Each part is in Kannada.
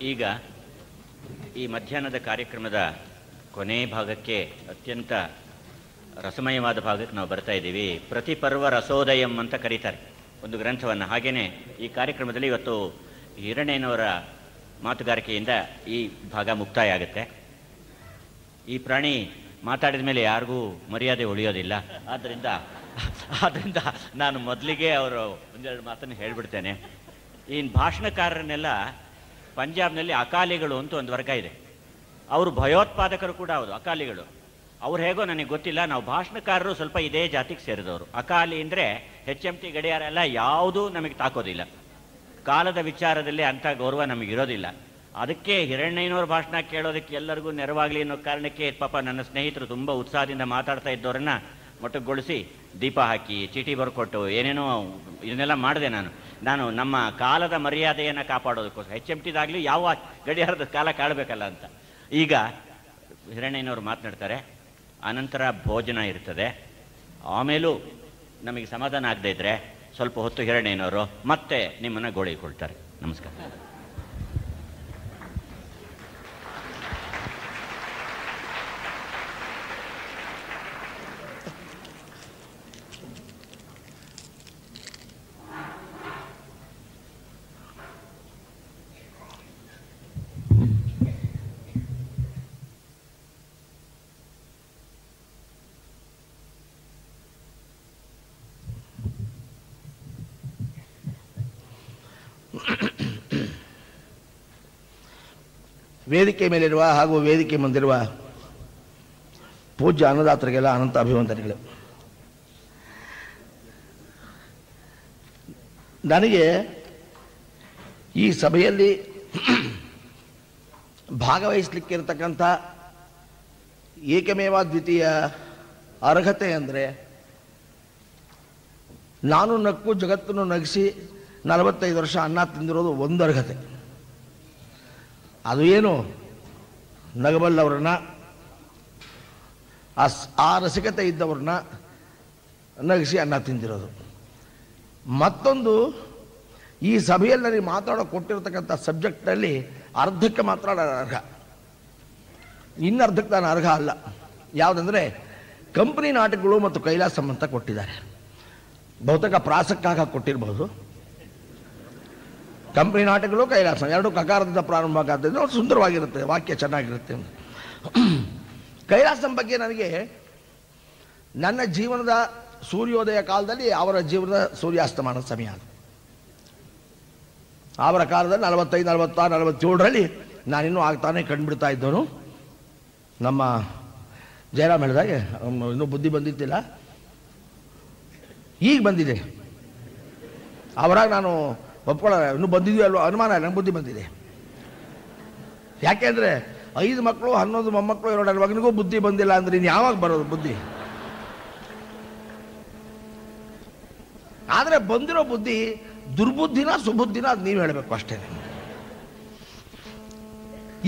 ಈಗ ಈ ಮಧ್ಯಾಹ್ನದ ಕಾರ್ಯಕ್ರಮದ ಕೊನೆ ಭಾಗಕ್ಕೆ ಅತ್ಯಂತ ರಸಮಯವಾದ ಭಾಗಕ್ಕೆ ನಾವು ಬರ್ತಾ ಇದ್ದೀವಿ. ಪ್ರತಿ ಪರ್ವ ರಸೋದಯಂ ಅಂತ ಕರೀತಾರೆ. ಒಂದು ಗ್ರಂಥವನ್ನು. ಹಾಗೆಯೇ ಈ ಕಾರ್ಯಕ್ರಮದಲ್ಲಿ ಇವತ್ತು ಹಿರಣ್ಯನವರ ಮಾತುಗಾರಿಕೆಯಿಂದ ಈ ಭಾಗ ಮುಕ್ತಾಯ ಆಗುತ್ತೆ ಈ ಪ್ರಾಣಿ ಮಾತಾಡಿದ ಮೇಲೆ ಯಾರಿಗೂ ಮರ್ಯಾದೆ ಉಳಿಯೋದಿಲ್ಲ. ಆದ್ದರಿಂದ ಆದ್ದರಿಂದ ನಾನು ಮೊದಲಿಗೆ ಅವರು ಒಂದೆರಡು ಮಾತನ್ನು ಹೇಳಿಬಿಡ್ತೇನೆ. ಈ ಭಾಷಣಕಾರರನ್ನೆಲ್ಲ ಪಂಜಾಬ್ನಲ್ಲಿ ಅಕಾಲಿಗಳು ಅಂತ ಒಂದು ವರ್ಗ ಇದೆ. ಅವರು ಭಯೋತ್ಪಾದಕರು ಕೂಡ ಹೌದು, ಅಕಾಲಿಗಳು. ಅವ್ರು ಹೇಗೋ ನನಗೆ ಗೊತ್ತಿಲ್ಲ, ನಾವು ಭಾಷಣಕಾರರು ಸ್ವಲ್ಪ ಇದೇ ಜಾತಿಗೆ ಸೇರಿದವರು. ಅಕಾಲಿ ಅಂದರೆ ಹೆಚ್ ಎಂ ಟಿ ಗಡಿಯಾರ ಎಲ್ಲ ಯಾವುದೂ ನಮಗೆ ತಾಕೋದಿಲ್ಲ. ಕಾಲದ ವಿಚಾರದಲ್ಲಿ ಅಂಥ ಗೌರವ ನಮಗಿರೋದಿಲ್ಲ ಅದಕ್ಕೆ ಹಿರಣ್ಣಯ್ಯನವ್ರ ಭಾಷಣ ಕೇಳೋದಕ್ಕೆ ಎಲ್ಲರಿಗೂ ನೆರವಾಗಲಿ ಅನ್ನೋ ಕಾರಣಕ್ಕೆ ಪಾಪ ನನ್ನ ಸ್ನೇಹಿತರು ತುಂಬ ಉತ್ಸಾಹದಿಂದ ಮಾತಾಡ್ತಾ ಇದ್ದವರನ್ನ ಮೊಟಕುಗೊಳಿಸಿ ದೀಪ ಹಾಕಿ ಚೀಟಿ ಬರ್ಕೊಟ್ಟು ಏನೇನೋ ಇದನ್ನೆಲ್ಲ ಮಾಡಿದೆ ನಾನು. ನಾನು ನಮ್ಮ ಕಾಲದ ಮರ್ಯಾದೆಯನ್ನು ಕಾಪಾಡೋದಕ್ಕೋಸ್ಕರ ಹೆಚ್ ಎಂ ಟಿದಾಗಲಿ ಯಾವ ಗಡಿಯಾರದ ಕಾಲ ಕಾಡಬೇಕಲ್ಲ ಅಂತ. ಈಗ ಹಿರಣ್ಣಯ್ಯನವರು ಮಾತನಾಡ್ತಾರೆ, ಅನಂತರ ಭೋಜನ ಇರ್ತದೆ. ಆಮೇಲೂ ನಮಗೆ ಸಮಾಧಾನ ಆಗದೇ ಇದ್ದರೆ ಸ್ವಲ್ಪ ಹೊತ್ತು ಹಿರಣ್ಣಯ್ಯನವರು ಮತ್ತೆ ನಿಮ್ಮನ್ನು ಗೋಳಿಕೊಳ್ತಾರೆ ನಮಸ್ಕಾರ. ವೇದಿಕೆ ಮೇಲಿರುವ ಹಾಗೂ ವೇದಿಕೆ ಮುಂದಿರುವ ಪೂಜ್ಯ ಅನ್ನದಾತರಿಗೆಲ್ಲ ಅನಂತ ಅಭಿವಂದನೆಗಳು. ನನಗೆ ಈ ಸಭೆಯಲ್ಲಿ ಭಾಗವಹಿಸಲಿಕ್ಕಿರ್ತಕ್ಕಂಥ ಏಕಮೇವ ದ್ವಿತೀಯ ಅರ್ಹತೆ ಅಂದರೆ ನಾನು ನಕ್ಕು ಜಗತ್ತನ್ನು ನಗಿಸಿ ನಲವತ್ತೈದು ವರ್ಷ ಅನ್ನ ತಿಂದಿರೋದು ಒಂದು ಅರ್ಹತೆ. ಅದು ಏನು? ನಗಬಲ್ಲವ್ರನ್ನ ಆ ರಸಿಕತೆ ಇದ್ದವ್ರನ್ನ ನಗಿಸಿ ಅನ್ನ ತಿಂದಿರೋದು. ಮತ್ತೊಂದು, ಈ ಸಭೆಯಲ್ಲಿ ನನಗೆ ಮಾತಾಡೋ ಕೊಟ್ಟಿರ್ತಕ್ಕಂಥ ಸಬ್ಜೆಕ್ಟಲ್ಲಿ ಅರ್ಧಕ್ಕೆ ನಾನು ಅರ್ಹ. ಇನ್ನರ್ಧಕ್ಕೆ ನಾನು ಅರ್ಹ ಅಲ್ಲ. ಯಾವುದಂದರೆ, ಕಂಪನಿ ನಾಟಕಗಳು ಮತ್ತು ಕೈಲಾಸಂ ಅಂತ ಕೊಟ್ಟಿದ್ದಾರೆ. ಬಹುತೇಕ ಪ್ರಾಸಕ್ಕಾಗ ಕೊಟ್ಟಿರ್ಬೋದು. ಕಂಪನಿ ನಾಟಕಗಳು ಕೈಲಾಸ. ಎರಡು ಕಕಾರದಿಂದ ಪ್ರಾರಂಭ ಆಗುತ್ತೆ ಸುಂದರವಾಗಿರುತ್ತೆ, ವಾಕ್ಯ ಚೆನ್ನಾಗಿರುತ್ತೆ. ಕೈಲಾಸಂ ಬಗ್ಗೆ ನನಗೆ ನನ್ನ ಜೀವನದ ಸೂರ್ಯೋದಯ ಕಾಲದಲ್ಲಿ ಅವರ ಜೀವನದ ಸೂರ್ಯಾಸ್ತಮಾನದ ಸಮಯ ಅದು. ಅವರ ಕಾಲದಲ್ಲಿ ನಲವತ್ತೈದು, ನಲವತ್ತಾರು, ನಲವತ್ತೇಳರಲ್ಲಿ ನಾನಿನ್ನೂ ಆಗ್ತಾನೆ ಕಂಡುಬಿಡ್ತಾ ಇದ್ದವನು. ನಮ್ಮ ಜಯರಾಮ್ ಹೇಳಿದಾಗೆ ಇನ್ನೂ ಬುದ್ಧಿ ಬಂದಿತ್ತಿಲ್ಲ ಈಗ ಬಂದಿದೆ. ಅವರಾಗ ನಾನು ಒಪ್ಕೊಳ್ಳೋಣ ಇನ್ನೂ ಬಂದಿದ್ವಿ ಅಲ್ವ? ಅನುಮಾನ ನಂಗೆ ಬುದ್ಧಿ ಬಂದಿದೆ. ಯಾಕೆಂದರೆ ಐದು ಮಕ್ಕಳು, ಹನ್ನೊಂದು ಮೊಮ್ಮಕ್ಕಳು, ಎರಡು ನನ್ನ ಬುದ್ಧಿ ಬಂದಿಲ್ಲ ಅಂದ್ರೆ ಇನ್ನು ಯಾವಾಗ ಬರೋದು ಬುದ್ಧಿ? ಆದರೆ ಬಂದಿರೋ ಬುದ್ಧಿ ದುರ್ಬುದ್ಧಿನ ಸುಬುದ್ಧಿನ ಅದು ನೀವು ಹೇಳಬೇಕು ಅಷ್ಟೇ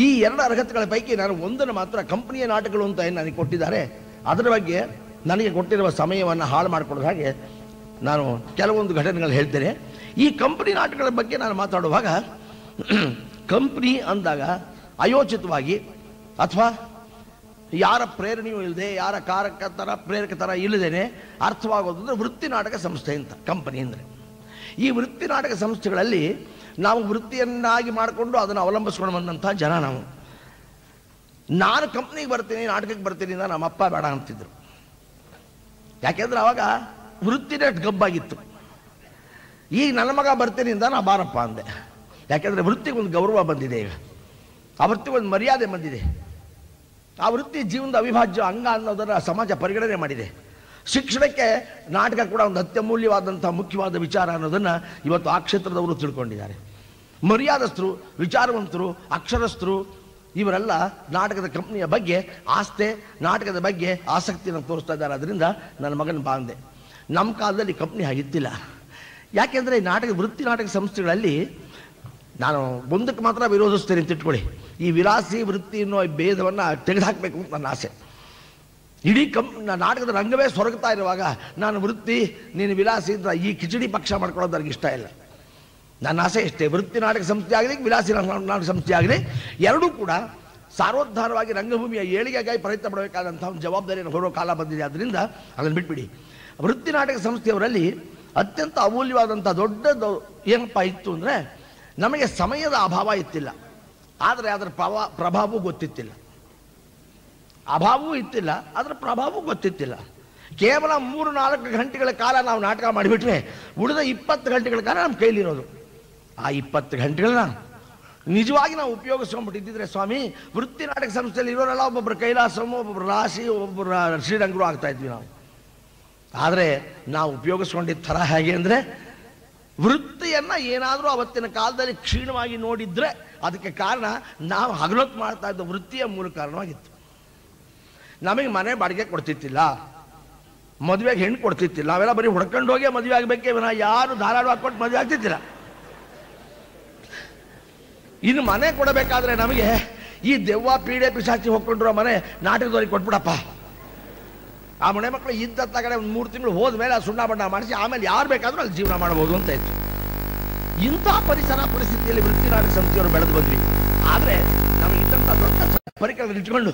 ಈ ಎರಡು ಅರ್ಹತೆಗಳ ಪೈಕಿ ನಾನು ಒಂದನ್ನು ಮಾತ್ರ ಕಂಪನಿಯ ನಾಟಕಗಳು ಅಂತ ಏನು ನನಗೆ ಕೊಟ್ಟಿದ್ದಾರೆ, ಅದರ ಬಗ್ಗೆ ನನಗೆ ಕೊಟ್ಟಿರುವ ಸಮಯವನ್ನು ಹಾಳು ಮಾಡಿಕೊಡೋದು ಹಾಗೆ ನಾನು ಕೆಲವೊಂದು ಘಟನೆಗಳು ಹೇಳ್ತೇನೆ. ಈ ಕಂಪನಿ ನಾಟಕಗಳ ಬಗ್ಗೆ ನಾನು ಮಾತಾಡುವಾಗ ಕಂಪ್ನಿ ಅಂದಾಗ ಅಯೋಚಿತವಾಗಿ ಅಥವಾ ಯಾರ ಪ್ರೇರಣೆಯೂ ಇಲ್ಲದೆ, ಯಾರ ಕಾರಕ ಥರ ಪ್ರೇರಕ ಥರ ಇಲ್ಲದೇನೆ ಅರ್ಥವಾಗೋದು ಅಂದರೆ ವೃತ್ತಿ ನಾಟಕ ಸಂಸ್ಥೆ ಅಂತ, ಕಂಪನಿ ಅಂದರೆ. ಈ ವೃತ್ತಿ ನಾಟಕ ಸಂಸ್ಥೆಗಳಲ್ಲಿ ನಾವು ವೃತ್ತಿಯನ್ನಾಗಿ ಮಾಡಿಕೊಂಡು ಅದನ್ನು ಅವಲಂಬಿಸ್ಕೊಂಡು ಬಂದಂಥ ಜನ ನಾವು. ನಾನು ಕಂಪ್ನಿಗೆ ಬರ್ತೀನಿ, ನಾಟಕಕ್ಕೆ ಬರ್ತೀನಿ ಅಂತ ನಮ್ಮ ಅಪ್ಪ ಬೇಡ ಅಂತಿದ್ರು. ಯಾಕೆಂದ್ರೆ ಅವಾಗ ವೃತ್ತಿನೇ ಗಬ್ಬಾಗಿತ್ತು. ಈಗ ನನ್ನ ಮಗ ಬರ್ತೀನಿ ಅಂತ ನಾ ಬಾರಪ್ಪ ಅಂದೆ. ಯಾಕೆಂದರೆ ವೃತ್ತಿಗೆ ಒಂದು ಗೌರವ ಬಂದಿದೆ ಈಗ. ಆ ವೃತ್ತಿಗೆ ಒಂದು ಮರ್ಯಾದೆ ಬಂದಿದೆ. ಆ ವೃತ್ತಿ ಜೀವನದ ಅವಿಭಾಜ್ಯ ಅಂಗ ಅನ್ನೋದನ್ನು ಸಮಾಜ ಪರಿಗಣನೆ ಮಾಡಿದೆ. ಶಿಕ್ಷಣಕ್ಕೆ ನಾಟಕ ಕೂಡ ಒಂದು ಅತ್ಯಮೂಲ್ಯವಾದಂಥ ಮುಖ್ಯವಾದ ವಿಚಾರ ಅನ್ನೋದನ್ನು ಇವತ್ತು ಆ ಕ್ಷೇತ್ರದವರು ತಿಳ್ಕೊಂಡಿದ್ದಾರೆ. ಮರ್ಯಾದಸ್ಥರು, ವಿಚಾರವಂತರು, ಅಕ್ಷರಸ್ಥರು, ಇವರೆಲ್ಲ ನಾಟಕದ ಕಂಪ್ನಿಯ ಬಗ್ಗೆ ಆಸ್ತೆ, ನಾಟಕದ ಬಗ್ಗೆ ಆಸಕ್ತಿಯನ್ನು ತೋರಿಸ್ತಾ ಇದ್ದಾರೆ. ಅದರಿಂದ ನನ್ನ ಮಗನ ಬಾಂದೆ ನಮ್ಮ ಕಾಲದಲ್ಲಿ ಕಂಪ್ನಿ ಆಗಿತ್ತಿಲ್ಲ ಯಾಕೆಂದರೆ ನಾಟಕ, ವೃತ್ತಿ ನಾಟಕ ಸಂಸ್ಥೆಗಳಲ್ಲಿ ನಾನು ಒಂದಕ್ಕೆ ಮಾತ್ರ ವಿರೋಧಿಸ್ತೇನೆ ಅಂತ ಇಟ್ಕೊಳ್ಳಿ. ಈ ವಿಲಾಸಿ, ವೃತ್ತಿ ಅನ್ನೋ ಭೇದವನ್ನು ತೆಗೆದುಹಾಕಬೇಕು ಅಂತ ನನ್ನ ಆಸೆ. ಇಡೀ ಕಂ ನಾಟಕದ ರಂಗವೇ ಸೊರಗ್ತಾ ಇರುವಾಗ ನಾನು ವೃತ್ತಿ, ನೀನು ವಿಲಾಸಿ ಅಂತ ಈ ಕಿಚಡಿ ಪಕ್ಷ ಮಾಡ್ಕೊಳ್ಳೋದು ನನಗೆ ಇಷ್ಟ ಇಲ್ಲ. ನನ್ನ ಆಸೆ ಇಷ್ಟೇ ವೃತ್ತಿ ನಾಟಕ ಸಂಸ್ಥೆ ಆಗಲಿ, ವಿಲಾಸಿ ನಾಟಕ ಸಂಸ್ಥೆ ಆಗಲಿ, ಎರಡೂ ಕೂಡ ಸಾರ್ವೋದ್ಧಾರವಾಗಿ ರಂಗಭೂಮಿಯ ಏಳಿಗೆಗಾಗಿ ಪ್ರಯತ್ನ ಪಡಬೇಕಾದಂಥ ಒಂದು ಜವಾಬ್ದಾರಿಯನ್ನು ಹೊರೋ ಕಾಲ ಬಂದಿದೆ. ಆದ್ದರಿಂದ ಅದನ್ನು ಬಿಟ್ಬಿಡಿ. ವೃತ್ತಿ ನಾಟಕ ಸಂಸ್ಥೆಯವರಲ್ಲಿ ಅತ್ಯಂತ ಅಮೂಲ್ಯವಾದಂಥ ದೊಡ್ಡ ಏನಪ್ಪ ಇತ್ತು ಅಂದರೆ ನಮಗೆ ಸಮಯದ ಅಭಾವ ಇತ್ತಿಲ್ಲ. ಆದರೆ ಅದರ ಪ್ರಭಾವ ಪ್ರಭಾವವೂ ಗೊತ್ತಿತ್ತಿಲ್ಲ. ಅಭಾವವೂ ಇತ್ತಿಲ್ಲ, ಅದರ ಪ್ರಭಾವವೂ ಗೊತ್ತಿತ್ತಿಲ್ಲ. ಕೇವಲ ಮೂರು ನಾಲ್ಕು ಗಂಟೆಗಳ ಕಾಲ ನಾವು ನಾಟಕ ಮಾಡಿಬಿಟ್ರೆ ಉಳಿದ ಇಪ್ಪತ್ತು ಗಂಟೆಗಳ ಕಾಲ ನಮ್ಮ ಕೈಲಿರೋದು. ಆ ಇಪ್ಪತ್ತು ಗಂಟೆಗಳನ್ನ ನಿಜವಾಗಿ ನಾವು ಉಪಯೋಗಿಸ್ಕೊಂಡ್ಬಿಟ್ಟಿದ್ದರೆ ಸ್ವಾಮಿ, ವೃತ್ತಿ ನಾಟಕ ಸಂಸ್ಥೆಯಲ್ಲಿ ಇರೋರೆಲ್ಲ ಒಬ್ಬೊಬ್ಬರು ಕೈಲಾಸಮು ಒಬ್ಬೊಬ್ಬರು ರಾಶಿ ಒಬ್ಬೊಬ್ಬರು ಶ್ರೀರಂಗರು ಆಗ್ತಾ ಇದ್ವಿ ನಾವು. ಆದರೆ ನಾವು ಉಪಯೋಗಿಸ್ಕೊಂಡಿದ್ದ ಥರ ಹೇಗೆ ಅಂದರೆ ವೃತ್ತಿಯನ್ನು ಏನಾದರೂ ಅವತ್ತಿನ ಕಾಲದಲ್ಲಿ ಕ್ಷೀಣವಾಗಿ ನೋಡಿದ್ರೆ ಅದಕ್ಕೆ ಕಾರಣ ನಾವು ಹಗಲೊತ್ತು ಮಾಡ್ತಾ ಇದ್ದ ವೃತ್ತಿಯ ಮೂಲ ಕಾರಣವಾಗಿತ್ತು. ನಮಗೆ ಮನೆ ಬಾಡಿಗೆ ಕೊಡ್ತಿತ್ತಿಲ್ಲ. ಮದುವೆಗೆ ಹೆಣ್ಣು ಕೊಡ್ತಿತ್ತಿಲ್ಲ. ನಾವೆಲ್ಲ ಬರೀ ಹುಡ್ಕೊಂಡು ಹೋಗಿ ಮದುವೆ ಆಗಬೇಕೇ ವಿನ ಯಾರು ಧಾರಾಳು ಹಾಕ್ಕೊಟ್ಟು ಮದುವೆ ಆಗ್ತಿದ್ದಿಲ್ಲ ಇನ್ನು ಮನೆ ಕೊಡಬೇಕಾದ್ರೆ ನಮಗೆ ಈ ದೆವ್ವ, ಪೀಡೆ, ಪಿಶಾಚಿ ಹೋಗ್ಕೊಂಡಿರೋ ಮನೆ ನಾಟಕದವ್ರಿಗೆ ಕೊಟ್ಬಿಡಪ್ಪ. ಆ ಮನೆ ಮಕ್ಕಳು ಇದ್ದ ಕಡೆ ಒಂದು ಮೂರು ತಿಂಗಳು ಹೋದ್ಮೇಲೆ ಆ ಸುಣ್ಣ ಬಣ್ಣ ಮಾಡಿಸಿ, ಆಮೇಲೆ ಯಾರು ಬೇಕಾದರೂ ಅಲ್ಲಿ ಜೀವನ ಮಾಡ್ಬೋದು ಅಂತ ಇತ್ತು. ಇಂಥ ಪರಿಸರ ಪರಿಸ್ಥಿತಿಯಲ್ಲಿ ವೃತ್ತಿ ಸಮಿತಿಯವರು ಬೆಳೆದು ಬಂದ್ವಿ. ಆದರೆ ನಮಗೆ ಇದ್ದಂಥ ದೊಡ್ಡ ಪರಿಕರಗಳು ಇಟ್ಕೊಂಡು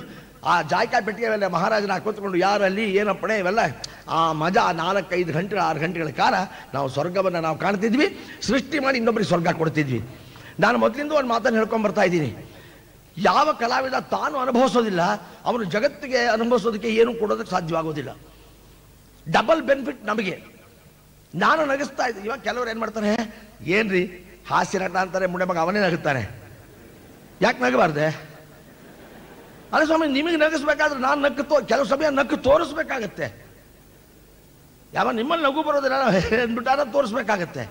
ಆ ಜಾಯ್ಕಾಯಿ ಪೆಟ್ಟಿಗೆ ಮೇಲೆ ಮಹಾರಾಜನ ಕೂತ್ಕೊಂಡು ಯಾರಲ್ಲಿ, ಏನಪ್ಪಣೆ ಇವೆಲ್ಲ, ಆ ಮಜಾ ನಾಲ್ಕೈದು ಗಂಟೆ, ಆರು ಗಂಟೆಗಳ ಕಾಲ ನಾವು ಸ್ವರ್ಗವನ್ನು ನಾವು ಕಾಣ್ತಿದ್ವಿ. ಸೃಷ್ಟಿ ಮಾಡಿ ಇನ್ನೊಬ್ಬರಿಗೆ ಸ್ವರ್ಗ ಕೊಡ್ತಿದ್ವಿ. ನಾನು ಮೊದಲಿಂದ ಒಂದು ಮಾತನ್ನು ಹೇಳ್ಕೊಂಡು ಬರ್ತಾ ಇದ್ದೀನಿ. ಯಾವ ಕಲಾವಿದ ತಾನು ಅನುಭವಿಸೋದಿಲ್ಲ, ಅವನು ಜಗತ್ತಿಗೆ ಅನುಭವಿಸೋದಕ್ಕೆ ಏನೂ ಕೊಡೋದಕ್ಕೆ ಸಾಧ್ಯವಾಗೋದಿಲ್ಲ. ಡಬಲ್ ಬೆನಿಫಿಟ್ ನಮಗೆ. ನಾನು ನಗಿಸ್ತಾ ಇದ್ದೆ. ಇವಾಗ ಕೆಲವರು ಏನು ಮಾಡ್ತಾರೆ? ಏನ್ರಿ? ಹಾಸ್ಯ ನಟ ಅಂತಾರೆ, ಮುಂಡೆ ಮಗ ಅವನೇ ನಗುತ್ತಾನೆ. ಯಾಕೆ ನಗಬಾರ್ದೆ? ಅಲ್ಲ ಸ್ವಾಮಿ, ನಿಮಗೆ ನಗಿಸ್ಬೇಕಾದ್ರೆ ನಾನು ನಕ್ಕು ತೋ, ಕೆಲವು ಸಮಯ ನಕ್ಕು ತೋರಿಸ್ಬೇಕಾಗತ್ತೆ. ಯಾವ ನಿಮ್ಮಲ್ಲಿ ನಗು ಬರೋದಿಲ್ಲ ಅಂದ್ಬಿಟ್ಟಾರ ತೋರಿಸ್ಬೇಕಾಗತ್ತೆ.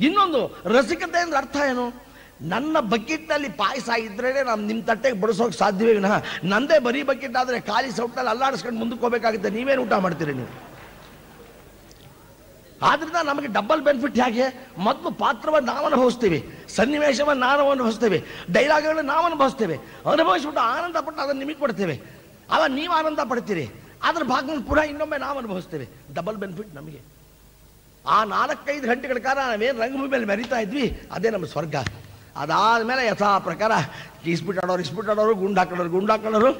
ಇನ್ನೊಂದು, ರಸಿಕತೆ ಅಂದ್ರೆ ಅರ್ಥ ಏನು? ನನ್ನ ಬಕೆಟ್ನಲ್ಲಿ ಪಾಯಸ ಇದ್ರೇ ನಾನು ನಿಮ್ಮ ತಟ್ಟೆಗೆ ಬಡಿಸೋಕೆ ಸಾಧ್ಯವೇ ವಿನಃ. ನಂದೇ ಬರೀ ಬಕೆಟ್ ಆದರೆ ಖಾಲಿ ಸೌಟ್ನಲ್ಲಿ ಅಲ್ಲಾಡಿಸ್ಕೊಂಡು ಮುಂದಕ್ಕೆ ಹೋಗಬೇಕಾಗುತ್ತೆ. ನೀವೇನು ಊಟ ಮಾಡ್ತೀರಿ ನೀವು? ಆದ್ರಿಂದ ನಮಗೆ ಡಬಲ್ ಬೆನಿಫಿಟ್ ಹೇಗೆ ಮೊದಲು ಪಾತ್ರವನ್ನು ನಾವು ಅನುಭವಿಸ್ತೀವಿ. ಸನ್ನಿವೇಶವನ್ನು ನಾವು ಅನುಭವಿಸ್ತೇವೆ. ಡೈಲಾಗ್ಗಳನ್ನ ನಾವು ಅನುಭವಿಸ್ತೇವೆ. ಅನುಭವಿಸ್ಬಿಟ್ಟು ಆನಂದ ಪಟ್ಟು ಅದನ್ನು ನಿಮಗೆ ಕೊಡ್ತೇವೆ. ಅವ ನೀವು ಆನಂದ ಪಡ್ತೀರಿ. ಅದ್ರ ಭಾಗವನ್ನು ಪುನಃ ಇನ್ನೊಮ್ಮೆ ನಾವು ಅನುಭವಿಸ್ತೇವೆ. ಡಬಲ್ ಬೆನಿಫಿಟ್ ನಮಗೆ. ಆ ನಾಲ್ಕೈದು ಗಂಟೆಗಳ ಕಾಲ ನಾವೇನು ರಂಗಭೂಮಿ ಮೇಲೆ ಮೆರಿತಾ ಇದ್ವಿ, ಅದೇ ನಮ್ಮ ಸ್ವರ್ಗ. ಅದಾದಮೇಲೆ ಯಥಾ ಪ್ರಕಾರ ಇಸ್ಬಿಟ್ಟಾಡೋರು ಇಸ್ಬಿಟ್ಟಾಡೋರು ಗುಂಡು ಹಾಕೊಳ್ಳೋರು ಹಾಕೊಳ್ಳೋರು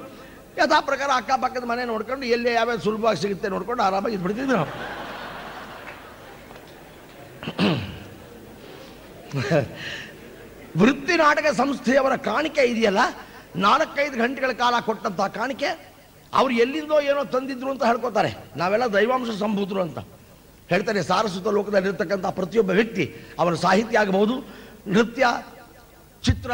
ಯಥಾ ಪ್ರಕಾರ ಅಕ್ಕಪಕ್ಕದ ಮನೆ ನೋಡ್ಕೊಂಡು ಎಲ್ಲಿ ಯಾವ್ಯಾವ ಸುಲಭವಾಗಿ ಸಿಗುತ್ತೆ ನೋಡ್ಕೊಂಡು ಆರಾಮಾಗಿ ಇದ್ಬಿಡ್ತಿದ್ವಿ ನಾವು. ವೃತ್ತಿ ನಾಟಕ ಸಂಸ್ಥೆಯವರ ಕಾಣಿಕೆ ಇದೆಯಲ್ಲ? ನಾಲ್ಕೈದು ಗಂಟೆಗಳ ಕಾಲ ಕೊಟ್ಟಂತಹ ಕಾಣಿಕೆ ಅವ್ರು ಎಲ್ಲಿಂದೋ ಏನೋ ತಂದಿದ್ರು ಅಂತ ಹೇಳ್ಕೊತಾರೆ. ನಾವೆಲ್ಲ ದೈವಾಂಶ ಸಂಭೂತರು ಅಂತ. ಹೇಳ್ತಾರೆ ಸಾರಸ್ವತ ಲೋಕದಲ್ಲಿರ್ತಕ್ಕಂಥ ಪ್ರತಿಯೊಬ್ಬ ವ್ಯಕ್ತಿ ಅವರ ಸಾಹಿತ್ಯ ಆಗಬಹುದು, ನೃತ್ಯ ಚಿತ್ರ,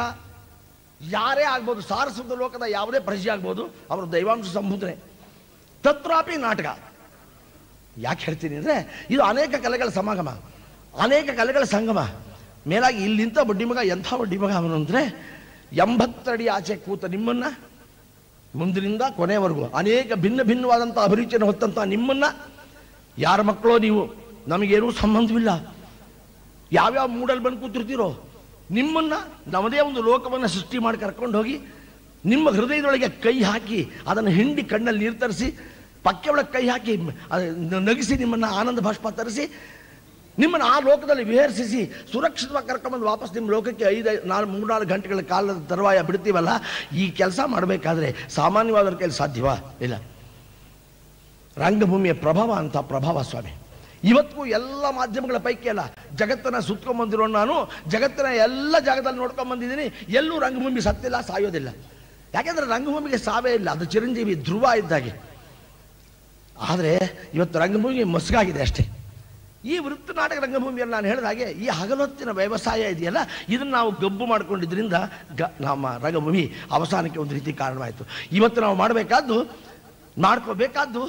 ಯಾರೇ ಆಗ್ಬೋದು, ಸಾರಸ್ವತ ಲೋಕದ ಯಾವುದೇ ಪ್ರಜೆ ಆಗ್ಬೋದು, ಅವರು ದೈವಾಂಶ ಸಂಭೂತರೆ. ತತ್ರಾಪಿ ನಾಟಕ. ಯಾಕೆ ಹೇಳ್ತೀನಿ ಅಂದರೆ, ಇದು ಅನೇಕ ಕಲೆಗಳ ಸಮಾಗಮ, ಅನೇಕ ಕಲೆಗಳ ಸಂಗಮ. ಮೇಲಾಗಿ ಇಲ್ಲಿಂತ ಬಡ್ಡಿ ಮಗ ಎಂಥ ಬಡ್ಡಿ ಮಗ ಅವನು ಅಂದರೆ, ಎಂಬತ್ತಡಿ ಆಚೆ ಕೂತ ನಿಮ್ಮನ್ನ, ಮುಂದಿನಿಂದ ಕೊನೆವರೆಗೂ ಅನೇಕ ಭಿನ್ನ ಭಿನ್ನವಾದಂಥ ಅಭಿರುಚಿಯನ್ನು ಹೊತ್ತಂಥ ನಿಮ್ಮನ್ನ, ಯಾರ ಮಕ್ಕಳೋ ನೀವು, ನಮಗೇನೂ ಸಂಬಂಧವಿಲ್ಲ. ಯಾವ್ಯಾವ ಮೂಡಲ್ಲಿ ಬಂದು ಕೂತಿರ್ತೀರೋ ನಿಮ್ಮನ್ನ ನಮ್ಮದೇ ಒಂದು ಲೋಕವನ್ನು ಸೃಷ್ಟಿ ಮಾಡಿ ಕರ್ಕೊಂಡು ಹೋಗಿ ನಿಮ್ಮ ಹೃದಯದೊಳಗೆ ಕೈ ಹಾಕಿ ಅದನ್ನು ಹಿಂಡಿ ಕಣ್ಣಲ್ಲಿ ನೀರು ತರಿಸಿ, ಪಕ್ಕೆ ಒಳಗೆ ಕೈ ಹಾಕಿ ನಗಿಸಿ ನಿಮ್ಮನ್ನು ಆನಂದ ಭಾಷ್ಪ ತರಿಸಿ, ನಿಮ್ಮನ್ನು ಆ ಲೋಕದಲ್ಲಿ ವಿಹರಿಸಿ ಸುರಕ್ಷಿತವಾಗಿ ಕರ್ಕೊಂಬಂದು ವಾಪಸ್ ನಿಮ್ಮ ಲೋಕಕ್ಕೆ ಐದು ನಾಲ್ಕು ಮೂರ್ನಾಲ್ಕು ಗಂಟೆಗಳ ಕಾಲದ ತರುವಾಯ ಬಿಡ್ತೀವಲ್ಲ, ಈ ಕೆಲಸ ಮಾಡಬೇಕಾದ್ರೆ ಸಾಮಾನ್ಯವಾದವ್ರ ಕೈಲಿ ಸಾಧ್ಯವಾ? ಇಲ್ಲ. ರಂಗಭೂಮಿಯ ಪ್ರಭಾವ ಅಂತ ಪ್ರಭಾವ ಸ್ವಾಮಿ. ಇವತ್ತಿಗೂ ಎಲ್ಲ ಮಾಧ್ಯಮಗಳ ಪೈಕಿ ಅಲ್ಲ, ಜಗತ್ತನ್ನ ಸುತ್ಕೊಂಡ್ಬಂದಿರೋ ನಾನು ಜಗತ್ತಿನ ಎಲ್ಲ ಜಾಗದಲ್ಲಿ ನೋಡ್ಕೊಂಡ್ ಬಂದಿದ್ದೀನಿ. ಎಲ್ಲೂ ರಂಗಭೂಮಿ ಸತ್ತಿಲ್ಲ, ಸಾಯೋದಿಲ್ಲ. ಯಾಕೆಂದ್ರೆ ರಂಗಭೂಮಿಗೆ ಸಾವೇ ಇಲ್ಲ, ಅದು ಚಿರಂಜೀವಿ ಧ್ರುವ ಇದ್ದಾಗೆ. ಆದರೆ ಇವತ್ತು ರಂಗಭೂಮಿ ಮಸ್ಗಾಗಿದೆ ಅಷ್ಟೇ. ಈ ವೃತ್ತ ನಾಟಕ ರಂಗಭೂಮಿಯಲ್ಲಿ ನಾನು ಹೇಳಿದ ಹಾಗೆ, ಈ ಹಗಲೊತ್ತಿನ ವ್ಯವಸಾಯ ಇದೆಯಲ್ಲ, ಇದನ್ನು ನಾವು ಗಬ್ಬು ಮಾಡಿಕೊಂಡಿದ್ದರಿಂದ ಗ, ನಮ್ಮ ರಂಗಭೂಮಿ ಅವಸಾನಕ್ಕೆ ಒಂದು ರೀತಿ ಕಾರಣವಾಯಿತು. ಇವತ್ತು ನಾವು ಮಾಡಬೇಕಾದ್ದು, ಮಾಡ್ಕೋಬೇಕಾದ್ದು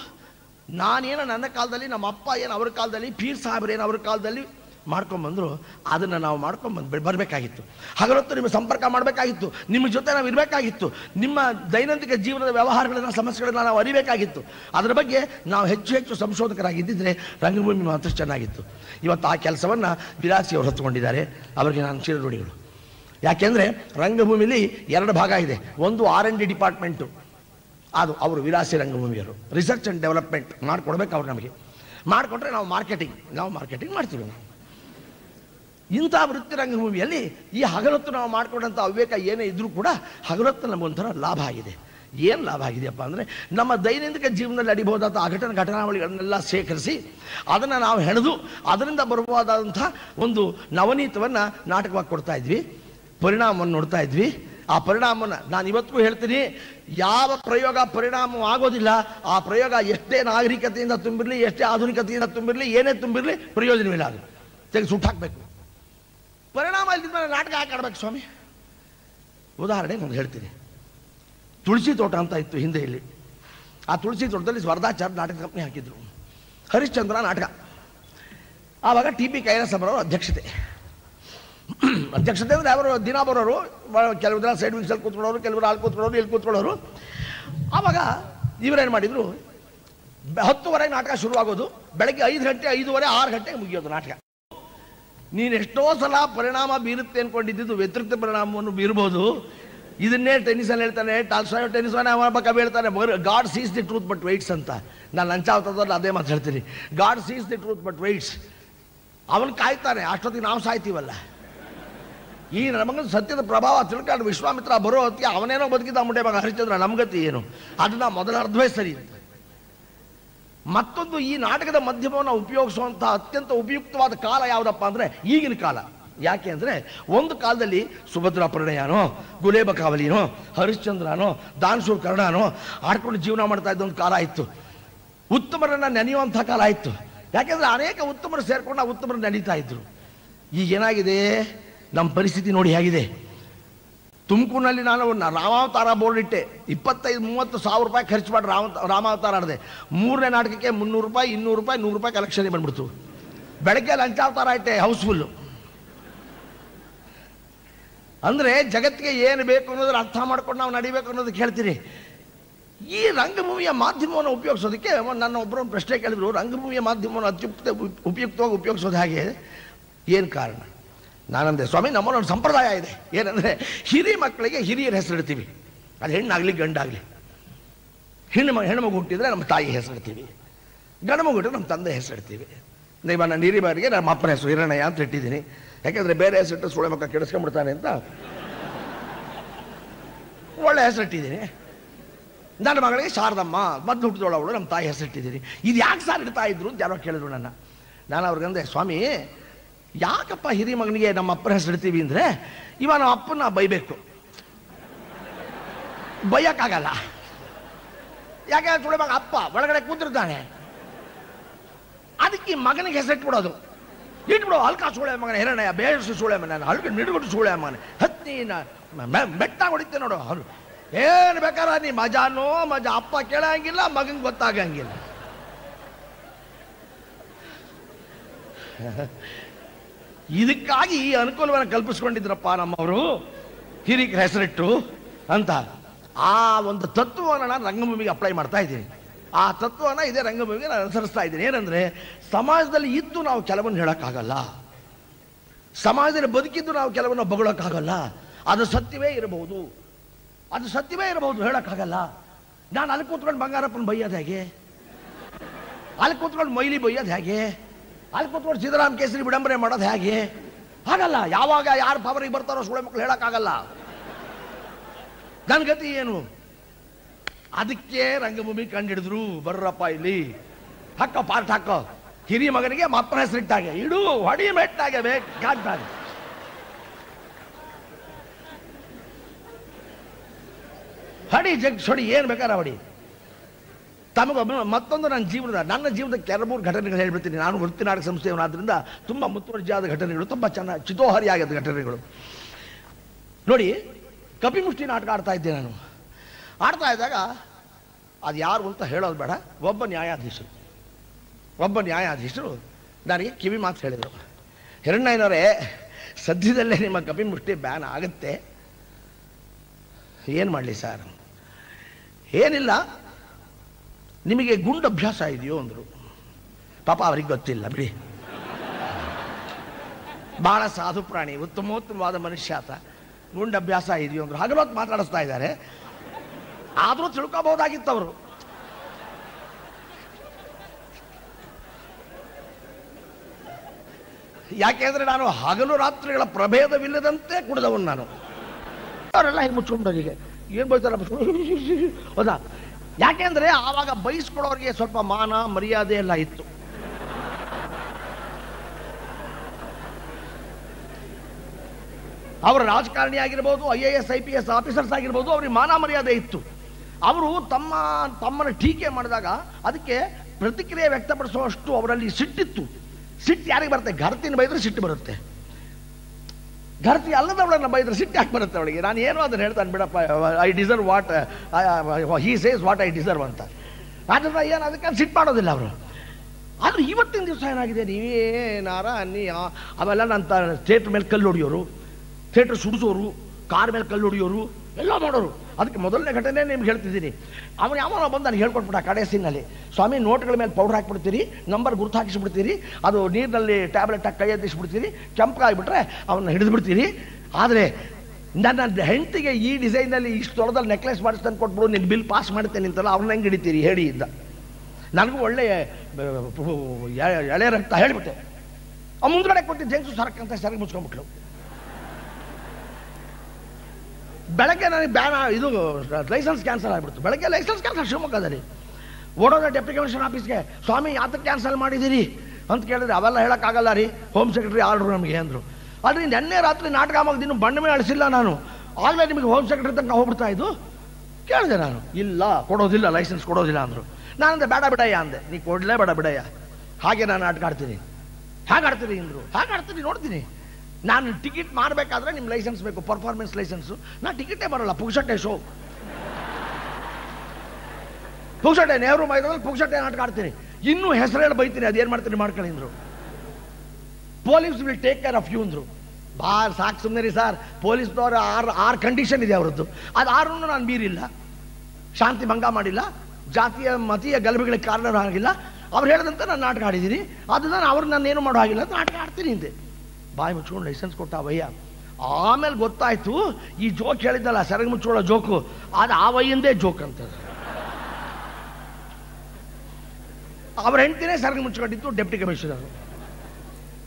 ನಾನೇನು ನನ್ನ ಕಾಲದಲ್ಲಿ, ನಮ್ಮ ಅಪ್ಪ ಏನು ಅವ್ರ ಕಾಲದಲ್ಲಿ, ಪೀರ್ ಸಾಹೇಬ್ರು ಏನು ಅವ್ರ ಕಾಲದಲ್ಲಿ ಮಾಡ್ಕೊಂಬಂದ್ರು ಅದನ್ನು ನಾವು ಮಾಡ್ಕೊಂಬಂದು ಬರಬೇಕಾಗಿತ್ತು. ಹಗಲೊತ್ತು ನಿಮ್ಮ ಸಂಪರ್ಕ ಮಾಡಬೇಕಾಗಿತ್ತು. ನಿಮ್ಮ ಜೊತೆ ನಾವು ಇರಬೇಕಾಗಿತ್ತು. ನಿಮ್ಮ ದೈನಂದಿನ ಜೀವನದ ವ್ಯವಹಾರಗಳನ್ನು, ಸಮಸ್ಯೆಗಳನ್ನ ನಾವು ಅರಿಬೇಕಾಗಿತ್ತು. ಅದರ ಬಗ್ಗೆ ನಾವು ಹೆಚ್ಚು ಹೆಚ್ಚು ಸಂಶೋಧಕರಾಗಿದ್ದಿದ್ರೆ ರಂಗಭೂಮಿ ಮಾತ್ರ ಚೆನ್ನಾಗಿತ್ತು. ಇವತ್ತು ಆ ಕೆಲಸವನ್ನು ವಿಲಾಸಿ ಅವರು ಹೊತ್ತುಕೊಂಡಿದ್ದಾರೆ ಅವರಿಗೆ ನಾನು ಚಿರಋಣಿಗಳು. ಯಾಕೆಂದರೆ ರಂಗಭೂಮಿಲಿ ಎರಡು ಭಾಗ ಇದೆ. ಒಂದು ಆರ್ ಎನ್ ಡಿ ಡಿಪಾರ್ಟ್ಮೆಂಟು ಅದು ಅವರು ವಿಲಾಸಿ ರಂಗಭೂಮಿಯರು ರಿಸರ್ಚ್ ಆ್ಯಂಡ್ ಡೆವಲಪ್ಮೆಂಟ್ ಮಾಡಿಕೊಡ್ಬೇಕು ಅವ್ರು ನಮಗೆ. ಮಾಡಿಕೊಟ್ರೆ ನಾವು ಮಾರ್ಕೆಟಿಂಗ್ ನಾವು ಮಾರ್ಕೆಟಿಂಗ್ ಮಾಡ್ತೀವಿ ನಾವು. ಇಂಥ ವೃತ್ತಿ ರಂಗಭೂಮಿಯಲ್ಲಿ ಈ ಹಗಲೊತ್ತು ನಾವು ಮಾಡಿಕೊಂಡಂಥ ಅವಿವೇಕ ಏನೇ ಇದ್ರೂ ಕೂಡ ಹಗಲೊತ್ತು ನಮಗೊಂಥರ ಲಾಭ ಆಗಿದೆ. ಏನು ಲಾಭ ಆಗಿದೆಯಪ್ಪ ಅಂದರೆ ನಮ್ಮ ದೈನಂದಿನ ಜೀವನದಲ್ಲಿ ಅಡಿಬಹುದಾದ ಘಟನೆ, ಘಟನಾವಳಿಗಳನ್ನೆಲ್ಲ ಸೇಕರಿಸಿ ಅದನ್ನು ನಾವು ಹೆಣೆದು ಅದರಿಂದ ಬರಬಹುದಾದಂಥ ಒಂದು ನವನೀತವನ್ನು ನಾಟಕವಾಗಿ ಕೊಡ್ತಾ ಇದ್ವಿ. ಪರಿಣಾಮವನ್ನು ನೋಡ್ತಾ ಇದ್ವಿ. ಆ ಪರಿಣಾಮನ ನಾನು ಇವತ್ತಿಗೂ ಹೇಳ್ತೀನಿ, ಯಾವ ಪ್ರಯೋಗ ಪರಿಣಾಮ ಆಗೋದಿಲ್ಲ. ಆ ಪ್ರಯೋಗ ಎಷ್ಟೇ ನಾಗರಿಕತೆಯಿಂದ ತುಂಬಿರಲಿ, ಎಷ್ಟೇ ಆಧುನಿಕತೆಯಿಂದ ತುಂಬಿರಲಿ, ಏನೇ ತುಂಬಿರಲಿ ಪ್ರಯೋಜನವಿಲ್ಲ ಅದು. ತೆಗೆದು ಸುಟ್ಟಾಕಬೇಕು ಪರಿಣಾಮ ಇಲ್ದಿದ್ಮೇಲೆ ನಾಟಕ ಯಾಕೆ ಆಡ್ಬೇಕು ಸ್ವಾಮಿ? ಉದಾಹರಣೆ ನಾನು ಹೇಳ್ತೀನಿ. ತುಳಸಿ ತೋಟ ಅಂತ ಇತ್ತು ಹಿಂದೆ ಇಲ್ಲಿ ಆ ತುಳಸಿ ತೋಟದಲ್ಲಿ ಸ್ವರ್ಧಾಚಾರ ನಾಟಕ ಕಂಪ್ನಿ ಹಾಕಿದ್ರು. ಹರಿಶ್ಚಂದ್ರ ನಾಟಕ. ಆವಾಗ ಟಿ ಪಿ ಕೈಲಾಸಬರವರು ಅಧ್ಯಕ್ಷತೆ. ಅಧ್ಯಕ್ಷತೆ ಅಂದರೆ ಅವರು ದಿನ ಬರೋರು ಕೆಲವು ದಿನ ಸೈಡ್ ವಿಂಗ್ಸಲ್ಲಿ ಕೂತ್ಕೊಳ್ಳೋರು ಕೆಲವರು ಅಲ್ಲಿ ಕೂತ್ಕೊಳ್ಳೋರು, ಇಲ್ಲಿ ಕೂತ್ಕೊಳ್ಳೋರು. ಆವಾಗ ಇವರೇನು ಮಾಡಿದರು? ಹತ್ತುವರೆಗೆ ನಾಟಕ ಶುರುವಾಗೋದು, ಬೆಳಗ್ಗೆ ಐದು ಗಂಟೆ, ಐದೂವರೆ, ಆರು ಗಂಟೆಗೆ ಮುಗಿಯೋದು ನಾಟಕ. ನೀನು ಎಷ್ಟೋ ಸಲ ಪರಿಣಾಮ ಬೀರುತ್ತೆ ಅಂದ್ಕೊಂಡಿದ್ದು ವ್ಯತಿರಿಕ್ತ ಪರಿಣಾಮವನ್ನು ಬೀರ್ಬೋದು. ಇದನ್ನೇ ಟೆನ್ನಿಸಲ್ಲಿ ಹೇಳ್ತಾನೆ ಟಾಲ್ಸ್ಟಾಯ್ ಟೆನ್ನಿಸ್ ಅವನ ಕವಿ ಹೇಳ್ತಾನೆ God sees the truth but waits ಅಂತ. ನಾನು ಲಂಚ ಆಗ್ತದಲ್ಲ ಅದೇ ಮಾತು ಹೇಳ್ತೀನಿ. God sees the truth but waits ಅವನು ಕಾಯ್ತಾನೆ, ಅಷ್ಟೊತ್ತಿಗೆ ನಾವು ಸಾಯ್ತೀವಲ್ಲ. ಈ ನಮಗ ಸತ್ಯದ ಪ್ರಭಾವ ತಿಳ್ಕೊಂಡು ವಿಶ್ವಾಮಿತ್ರ ಬರೋ ಹೊತ್ತಿಗೆ ಅವನೇನೋ ಬದುಕಿದ್ದ ಮುಂಡೆ ಮಗ ಹರಿಚಂದ್ರ ನಮ್ಗತಿ ಏನು? ಅದನ್ನ ಮೊದಲ ಅರ್ಧವೇ ಸರಿ ಮತ್ತೊಂದು ಈ ನಾಟಕದ ಮಾಧ್ಯಮವನ್ನು ಉಪಯೋಗಿಸುವಂತಹ ಅತ್ಯಂತ ಉಪಯುಕ್ತವಾದ ಕಾಲ ಯಾವುದಪ್ಪ ಅಂದ್ರೆ ಈಗಿನ ಕಾಲ. ಯಾಕೆ ಅಂದ್ರೆ ಒಂದು ಕಾಲದಲ್ಲಿ ಸುಭದ್ರ ಪ್ರಣಯನೋ, ಗುಲೇಬ ಕಾವಲಿನೋ, ಹರಿಶ್ಚಂದ್ರನೋ ದಾನ್ಸೂರ್ ಕರ್ಣನೋ ಆಡ್ಕೊಂಡು ಜೀವನ ಮಾಡ್ತಾ ಇದ್ದ ಒಂದು ಕಾಲ ಇತ್ತು. ಉತ್ತಮರನ್ನ ನೆನೆಯುವಂಥ ಕಾಲ ಇತ್ತು. ಯಾಕೆಂದ್ರೆ ಅನೇಕ ಉತ್ತಮರು ಸೇರ್ಕೊಂಡು ಆ ಉತ್ತಮರು ನೆನೀತಾ ಇದ್ರು. ಈಗ ಏನಾಗಿದೆ? ನಮ್ಮ ಪರಿಸ್ಥಿತಿ ನೋಡಿ ಹೇಗಿದೆ. ತುಮಕೂರಿನಲ್ಲಿ ನಾನು ರಾಮಾವತಾರ ಬೋರ್ಡ್ ಇಟ್ಟೆ. ಇಪ್ಪತ್ತೈದು, ಮೂವತ್ತು ಸಾವಿರ ರೂಪಾಯಿ ಖರ್ಚು ಮಾಡಿ ರಾಮ, ರಾಮಾವತಾರ ಆಡಿದೆ. ಮೂರನೇ ನಾಟಕಕ್ಕೆ ಮುನ್ನೂರು ರೂಪಾಯಿ, ಇನ್ನೂರು ರೂಪಾಯಿ, ನೂರು ರೂಪಾಯಿ ಕಲೆಕ್ಷನ್ ಬಂದ್ಬಿಡ್ತು. ಬೆಳಗ್ಗೆ ಲಂಚಾವತಾರ ಇಟ್ಟೆ ಹೌಸ್ಫುಲ್ಲು ಅಂದರೆ ಜಗತ್ತಿಗೆ ಏನು ಬೇಕು ಅನ್ನೋದ್ರ ಅರ್ಥ ಮಾಡ್ಕೊಂಡು ನಾವು ನಡಿಬೇಕು ಅನ್ನೋದಕ್ಕೆ ಹೇಳ್ತೀನಿ ಈ ರಂಗಭೂಮಿಯ ಮಾಧ್ಯಮವನ್ನು ಉಪಯೋಗಿಸೋದಕ್ಕೆ ನನ್ನ ಒಬ್ಬರೊಂದು ಪ್ರಶ್ನೆ ಕೇಳಿದ್ರು. ರಂಗಭೂಮಿಯ ಮಾಧ್ಯಮವನ್ನು ಅತ್ಯುಕ್ತ ಉಪಯುಕ್ತವಾಗಿ ಉಪಯೋಗಿಸೋದು ಹಾಗೆ? ಏನು ಕಾರಣ? ನಾನಂದೆ, ಸ್ವಾಮಿ ನಮ್ಮಲ್ಲಿ ಒಂದು ಸಂಪ್ರದಾಯ ಇದೆ. ಏನಂದರೆ ಹಿರಿ ಮಕ್ಕಳಿಗೆ ಹಿರಿಯರ ಹೆಸರಿಡ್ತೀವಿ. ಅದು ಹೆಣ್ಣಾಗಲಿ, ಗಂಡಾಗಲಿ. ಹೆಣ್ಣು ಮ, ಹೆಣ್ಣು ಮಗು ಹುಟ್ಟಿದ್ರೆ ನಮ್ಮ ತಾಯಿ ಹೆಸರಿಡ್ತೀವಿ. ಗಂಡು ಮಗು ಹುಟ್ಟಿದ್ರೆ ನಮ್ಮ ತಂದೆ ಹೆಸರಿಡ್ತೀವಿ. ನೀವು ನನ್ನ ಹಿರಿಬಾರಿಗೆ ನಮ್ಮ ಅಪ್ಪನ ಹೆಸರು ಹಿರಣಯ್ಯ ಅಂತ ಇಟ್ಟಿದ್ದೀನಿ. ಯಾಕೆಂದರೆ ಬೇರೆ ಹೆಸರಿಟ್ಟು ಸುಳೆ ಮಕ್ಕ ಕೆಡಿಸ್ಕೊಂಡ್ಬಿಡ್ತಾನೆ ಅಂತ ಒಳ್ಳೆ ಹೆಸರಿಟ್ಟಿದ್ದೀನಿ. ನನ್ನ ಮಗಳಿಗೆ ಶಾರದಮ್ಮ, ಮದ್ದು ಹುಟ್ಟಿದೊಳವಳು ನಮ್ಮ ತಾಯಿ ಹೆಸರಿಟ್ಟಿದ್ದೀನಿ. ಇದು ಯಾಕೆ ಸಾರ್ ಇಡ್ತಾ ಇದ್ರು ಅಂತ ಯಾರೋ ಕೇಳಿದ್ರು ನನ್ನ. ನಾನು ಅವ್ರಿಗಂದೆ, ಸ್ವಾಮಿ ಯಾಕಪ್ಪ ಹಿರಿ ಮಗನಿಗೆ ನಮ್ಮ ಅಪ್ಪನ ಹೆಸರಿಡ್ತೀವಿ ಅಂದರೆ, ಇವ ನಮ್ಮ ಅಪ್ಪನ ಬೈಬೇಕು. ಬೈಯಕ್ಕಾಗಲ್ಲ. ಯಾಕೆ ಮಗ ಅಪ್ಪ ಒಳಗಡೆ ಕೂತಿರ್ತಾನೆ. ಅದಕ್ಕೆ ಮಗನಿಗೆ ಹೆಸರಿಟ್ಬಿಡೋದು ಇಟ್ಬಿಡು, ಅಲ್ಕ ಸೂಳೆ ಮಗನ ಹಿರಣಯ್ಯ ಬೇಸು ಸೂಳೆ ಮನೆ ಅಲ್ಕ ನಿಡ್ಬಿಟ್ಟು ಸೂಳೆ ಮಗನ, ಹತ್ತಿನ ಬೆಟ್ಟ ಹೊಡಿತೆ ನೋಡು ಹಲ್ ಏನು ಬೇಕಾರ ನೀ ಮಜಾನೋ, ಮಜಾ, ಅಪ್ಪ ಕೇಳಂಗಿಲ್ಲ ಮಗನ್ ಗೊತ್ತಾಗಂಗಿಲ್ಲ. ಇದಕ್ಕಾಗಿ ಈ ಅನುಕೂಲವನ್ನು ಕಲ್ಪಿಸ್ಕೊಂಡಿದ್ರಪ್ಪ ನಮ್ಮವರು. ಹಿರಿಕ್ ಹೆಸರಿಟ್ಟು ಅಂತ ಆ ಒಂದು ತತ್ವವನ್ನು ನಾನು ರಂಗಭೂಮಿಗೆ ಅಪ್ಲೈ ಮಾಡ್ತಾ ಇದ್ದೀನಿ. ಆ ತತ್ವವನ್ನು ಇದೇ ರಂಗಭೂಮಿಗೆ ನಾನು ಅನುಸರಿಸ್ತಾ ಇದ್ದೀನಿ. ಏನಂದ್ರೆ, ಸಮಾಜದಲ್ಲಿ ಇದ್ದು ನಾವು ಕೆಲವನ್ನು ಹೇಳೋಕ್ಕಾಗಲ್ಲ. ಸಮಾಜದಲ್ಲಿ ಬದುಕಿದ್ದು ನಾವು ಕೆಲವನ್ನು ಬಗಳೋಕ್ಕಾಗಲ್ಲ. ಅದು ಸತ್ಯವೇ ಇರಬಹುದು. ಅದು ಸತ್ಯವೇ ಇರಬಹುದು ಹೇಳೋಕ್ಕಾಗಲ್ಲ. ನಾನು ಅಲ್ಲಿ ಕೂತ್ಕೊಂಡು ಬಂಗಾರಪ್ಪನ ಬೈಯೋದು ಹೇಗೆ? ಅಲ್ಲಿ ಕೂತ್ಕೊಂಡು ಮೈಲಿ ಬೈಯೋದು ಹೇಗೆ? ಅಲ್ಲಿ ಕೂತ್ಕೊಂಡು ಸಿದ್ದರಾಮ್ ಕೇಸರಿ ವಿಡಂಬನೆ ಮಾಡೋದು ಹೇಗೆ? ಹಾಗಲ್ಲ, ಯಾವಾಗ ಯಾರು ಪವರಿಗೆ ಬರ್ತಾರೋ ಸುಳೆ ಮಕ್ಕಳು ಹೇಳೋಕ್ಕಾಗಲ್ಲ. ನನ್ನ ಗತಿ ಏನು? ಅದಕ್ಕೆ ರಂಗಭೂಮಿ ಕಂಡಿಡಿದ್ರು, ಬರ್ರಪ್ಪ ಇಲ್ಲಿ. ಹಾಕೋ ಪಾರ್ಟ್ ಹಾಕೋ ಹಿರಿಯ ಮಗನಿಗೆ ಮಪ್ಪನ ಹೆಸರಿಟ್ಟಾಗೆ ಇಡು ಹೊಡಿ ಮೆಟ್ಟಾಗೆ ಬೇಕಾಗ್ತಾನೆ ಹಡಿ ಜಗ್ ಹೊಡಿ ಏನು ಬೇಕಾರ ಹೊಡಿ. ತಮಗೊಬ್ಬ ಮತ್ತೊಂದು ನನ್ನ ಜೀವನದ ನನ್ನ ಜೀವನದ ಮೂರು ಘಟನೆಗಳು ಹೇಳ್ಬಿಡ್ತೀನಿ. ನಾನು ವೃತ್ತಿ ನಾಟಕ ಸಂಸ್ಥೆಯವನಾದ್ರಿಂದ ತುಂಬ ಮುತುವರ್ಜಿಯಾದ ಘಟನೆಗಳು, ತುಂಬ ಚೆನ್ನಾಗಿ ಚಿತೋಹರಿಯಾಗದ ಘಟನೆಗಳು. ನೋಡಿ, ಕಪಿಮುಷ್ಟಿ ನಾಟಕ ಆಡ್ತಾ ಇದ್ದೆ ನಾನು. ಆಡ್ತಾ ಇದ್ದಾಗ ಅದು ಯಾರು ಅಂತ ಹೇಳೋದು ಬೇಡ. ಒಬ್ಬ ನ್ಯಾಯಾಧೀಶರು. ಒಬ್ಬ ನ್ಯಾಯಾಧೀಶರು ನನಗೆ ಕಿವಿ ಮಾತು ಹೇಳಿದರು. ಹಿರಣ್ಣಯ್ಯನವರೇ, ಸದ್ಯದಲ್ಲೇ ನಿಮ್ಮ ಕಪಿಮುಷ್ಟಿ ಬ್ಯಾನ್ ಆಗುತ್ತೆ. ಏನು ಮಾಡಲಿ ಸರ್? ಏನಿಲ್ಲ ನಿಮಗೆ ಗುಂಡು ಅಭ್ಯಾಸ ಇದೆಯೋ ಅಂದರು. ಪಾಪ ಅವ್ರಿಗೆ ಗೊತ್ತಿಲ್ಲ, ಬಿಡಿ. ಬಹಳ ಸಾಧು ಪ್ರಾಣಿ, ಉತ್ತಮೋತ್ತಮವಾದ ಮನುಷ್ಯ ಆತ. ಗುಂಡು ಅಭ್ಯಾಸ ಇದೆಯೋ ಅಂದ್ರು. ಹಗಲೊತ್ತು ಮಾತಾಡಿಸ್ತಾ ಇದ್ದಾರೆ. ಆದರೂ ತಿಳ್ಕೊಬಹುದಾಗಿತ್ತು ಅವರು. ಯಾಕೆಂದ್ರೆ ನಾನು ಹಗಲು ರಾತ್ರಿಗಳ ಪ್ರಭೇದವಿಲ್ಲದಂತೆ ಕುಡಿದವನು ನಾನು. ಅವರೆಲ್ಲ ಹಿಂಗೆ ಮುಚ್ಕೊಂಡು ಏನು ಹೌದಾ? ಯಾಕೆಂದ್ರೆ ಆವಾಗ ಬಯಸ್ಕೊಡೋರಿಗೆ ಸ್ವಲ್ಪ ಮಾನ, ಮರ್ಯಾದೆ ಎಲ್ಲ ಇತ್ತು. ಅವರು ರಾಜಕಾರಣಿ ಆಗಿರ್ಬೋದು, I A S, I P S officers ಆಗಿರ್ಬೋದು, ಅವ್ರಿಗೆ ಮಾನ, ಮರ್ಯಾದೆ ಇತ್ತು. ಅವರು ತಮ್ಮ, ತಮ್ಮನ್ನು ಟೀಕೆ ಮಾಡಿದಾಗ ಅದಕ್ಕೆ ಪ್ರತಿಕ್ರಿಯೆ ವ್ಯಕ್ತಪಡಿಸುವಷ್ಟು ಅವರಲ್ಲಿ ಸಿಟ್ಟಿತ್ತು. ಸಿಟ್ಟು ಯಾರಿಗೆ ಬರುತ್ತೆ? ಘರ್ತಿನ ಬೈದ್ರೆ ಸಿಟ್ಟು ಬರುತ್ತೆ. ಘರ್ತಿ ಅಲ್ಲದವಳನ್ನ ಬೈದ್ರೆ ಸಿಟ್ಟು ಯಾಕೆ ಬರುತ್ತೆ ಅವಳಿಗೆ? ನಾನು ಏನೋ ಅದನ್ನು ಹೇಳ್ತಾನೆ, ಬಿಡಪ್ಪ I deserve what he says what I deserve ಅಂತ. ಆದ್ದರಿಂದ ಏನು, ಅದಕ್ಕೆ ಸಿಟ್ಟು ಮಾಡೋದಿಲ್ಲ ಅವರು. ಆದ್ರೆ ಇವತ್ತಿನ ದಿವಸ ಏನಾಗಿದೆ? ನೀವೇನಾರ ಆ- ಅವೆಲ್ಲ ನನ್ನ ಥಿಯೇಟ್ರ್ ಮೇಲೆ ಕಲ್ಲು ಹೊಡಿಯೋರು, ಥಿಯೇಟ್ರ್ ಸುಡಿಸೋರು, ಕಾರ್ ಮೇಲೆ ಕಲ್ಲು ಹೊಡಿಯೋರು, ಎಲ್ಲ ಮಾಡೋರು. ಅದಕ್ಕೆ ಮೊದಲನೇ ಘಟನೆ ನಿಮ್ಗೆ ಹೇಳ್ತಿದ್ದೀನಿ. ಅವನು ಯಾವನೋ ಬಂದು ನನಗೆ ಹೇಳ್ಕೊಟ್ಬಿಟ್ಟ ಕಡೆ ಸೀನಲ್ಲಿ ಸ್ವಾಮಿ, ನೋಟ್ಗಳ ಮೇಲೆ ಪೌಡರ್ ಹಾಕ್ಬಿಡ್ತೀರಿ, ನಂಬರ್ ಗುರುತು ಹಾಕಿಸ್ಬಿಡ್ತೀರಿ ಅದು ನೀರಿನಲ್ಲಿ ಟ್ಯಾಬ್ಲೆಟ್ ಹಾಕಿ ಕೈ ಎದ್ದಿಸ್ಬಿಡ್ತೀರಿ ಕೆಂಪಗಾಗ್ಬಿಟ್ರೆ ಅವನ್ನ ಹಿಡಿದು ಬಿಡ್ತೀರಿ ಆದರೆ ನನ್ನ ಹೆಂಡತಿಗೆ ಈ ಡಿಸೈನಲ್ಲಿ ಇಷ್ಟು ದೊಡ್ಡದಲ್ಲಿ ನೆಕ್ಲೆಸ್ ಮಾಡಿಸ್ತಾನೆ ಕೊಟ್ಬಿಡು ನಿನ್ನ ಬಿಲ್ ಪಾಸ್ ಮಾಡ್ತೇನೆ ಅಂತಲ್ಲ, ಅವ್ರನ್ನ ಹೆಂಗೆ ಹಿಡಿತೀರಿ, ಹೇಳಿ ಇದ್ದ ನನಗೂ ಎ- ಎಳೆ ರಕ್ತ ಹೇಳಿಬಿಟ್ಟೆ. ಮುಂದ್ಗಡೆ ಕೊಟ್ಟಿದ್ದ ಜಂಕ್ಸು ಸರಕ್ಕಂತ ಸರಕು ಮುಚ್ಕೊಂಡ್ಬಿಟ್ಲು. ಬೆಳಗ್ಗೆ ನನಗೆ ಬ್ಯಾನ್, ಇದು, ಲೈಸೆನ್ಸ್ ಕ್ಯಾನ್ಸಲ್ ಆಗಿಬಿಡ್ತು. ಬೆಳಗ್ಗೆ ಲೈಸೆನ್ಸ್ ಕ್ಯಾನ್ಸಲ್ ಶಿವಮೊಗ್ಗದಲ್ಲಿ ಓಡೋದ ಡೆಪ್ಟಿ ಕಮಿಷನರ್ ಆಫೀಸ್ಗೆ, ಸ್ವಾಮಿ ಯಾತಕ್ಕೆ ಕ್ಯಾನ್ಸಲ್ ಮಾಡಿದ್ದೀರಿ? ಅಂತ ಕೇಳಿದ್ರೆ, ಅವೆಲ್ಲ ಹೇಳೋಕ್ಕಾಗಲ್ಲ ರೀ, ಹೋಮ್ ಸೆಕ್ರೆಟರಿ ಆರ್ಡ್ರು ನಮಗೆ, ಅಂದರು. ಆದರೆ ನಿನ್ನೆ ರಾತ್ರಿ ನಾಟಕ ಆಗೋದು ಇನ್ನೂ ಬಣ್ಣ ಅಳಿಸಿಲ್ಲ ನಾನು. ಆಗಲೇ ನಿಮಗೆ ಹೋಮ್ ಸೆಕ್ರೆಟರಿ ತನಕ ಹೋಗ್ಬಿಡ್ತಾ ಇದ್ದು, ಕೇಳಿದೆ ನಾನು. ಇಲ್ಲ, ಕೊಡೋದಿಲ್ಲ, ಲೈಸೆನ್ಸ್ ಕೊಡೋದಿಲ್ಲ, ಅಂದರು. ನಾನಂದೆ, ಬೇಡ ಬಿಡಯ್ಯ, ಅಂದೆ. ನೀ ಕೊಡಲೇ ಬೇಡ ಬಿಡಯ್ಯ. ಹಾಗೆ ನಾನು ಆಡ್ತೀನಿ. ಹೇಗೆ ಆಡ್ತೀನಿ ಅಂದರು. ಹೇಗೆ ಆಡ್ತೀರಿ ನೋಡ್ತೀನಿ. ನಾನು ಟಿಕೆಟ್ ಮಾಡಬೇಕಾದ್ರೆ ನಿಮ್ಮ ಲೈಸೆನ್ಸ್ ಬೇಕು ಪರ್ಫಾರ್ಮೆನ್ಸ್ ಲೈಸೆನ್ಸು. ನಾನು ಟಿಕೆಟೇ ಬರೋಲ್ಲ, ಪುಗ್ಸಟ್ಟೆ ಶೋ ಪುಗ್ಸಟ್ಟೆ, ನೆಹರು ಮೈದಾನದಲ್ಲಿ ಪುಕ್ಷಟ್ಟೆ ನಾಟಕ ಆಡ್ತೀನಿ. ಇನ್ನೂ ಹೆಸರು ಹೇಳಿ ಬೈತೀನಿ ಅದೇನು ಮಾಡ್ತೀನಿ ಮಾಡ್ಕೊಳ್ಳಿ ಅಂದರು. Police will take care of you ಅಂದರು. ಬಾ, ಸಾಕು ಸುಮ್ಮನೆ ರೀ ಸರ್. ಪೊಲೀಸ್ನವರು ಆರು ಆರು ಕಂಡೀಷನ್ ಇದೆ ಅವರದ್ದು. ಅದು ಆರನ್ನು ನಾನು ಮೀರಿಲ್ಲ. ಶಾಂತಿ ಭಂಗ ಮಾಡಿಲ್ಲ. ಜಾತಿಯ, ಮತೀಯ ಗಲಭೆಗಳಿಗೆ ಕಾರಣ ಆಗಿಲ್ಲ ಅವ್ರು ಹೇಳಿದಂತ ನಾನು ನಾಟಕ ಆಡಿದ್ದೀನಿ. ಅದು ನಾನು ಅವ್ರು, ನಾನು ಏನು ಮಾಡೋ ಹಾಗಿಲ್ಲ ನಾಟಕ ಆಡ್ತೀನಿ ಹಿಂದೆ ಬಾಯಿ ಮುಚ್ಕೊಂಡು ಲೈಸೆನ್ಸ್ ಕೊಟ್ಟ ಅವಯ್ಯ ಆಮೇಲೆ ಗೊತ್ತಾಯ್ತು, ಈ ಜೋಕ್ ಹೇಳಿದ್ದಲ್ಲ, ಸರಗ ಮುಚ್ಚೋಳ ಜೋಕು ಅದು ಆ ವಯ್ಯಂದೇ ಜೋಕ್ ಅಂತ. ಅವ್ರ ಹೆಂಡ್ತಿನೇ ಸೆರಗು ಮುಚ್ಕೊಂಡಿತ್ತು ಡೆಪ್ಟಿ ಕಮಿಷನರ್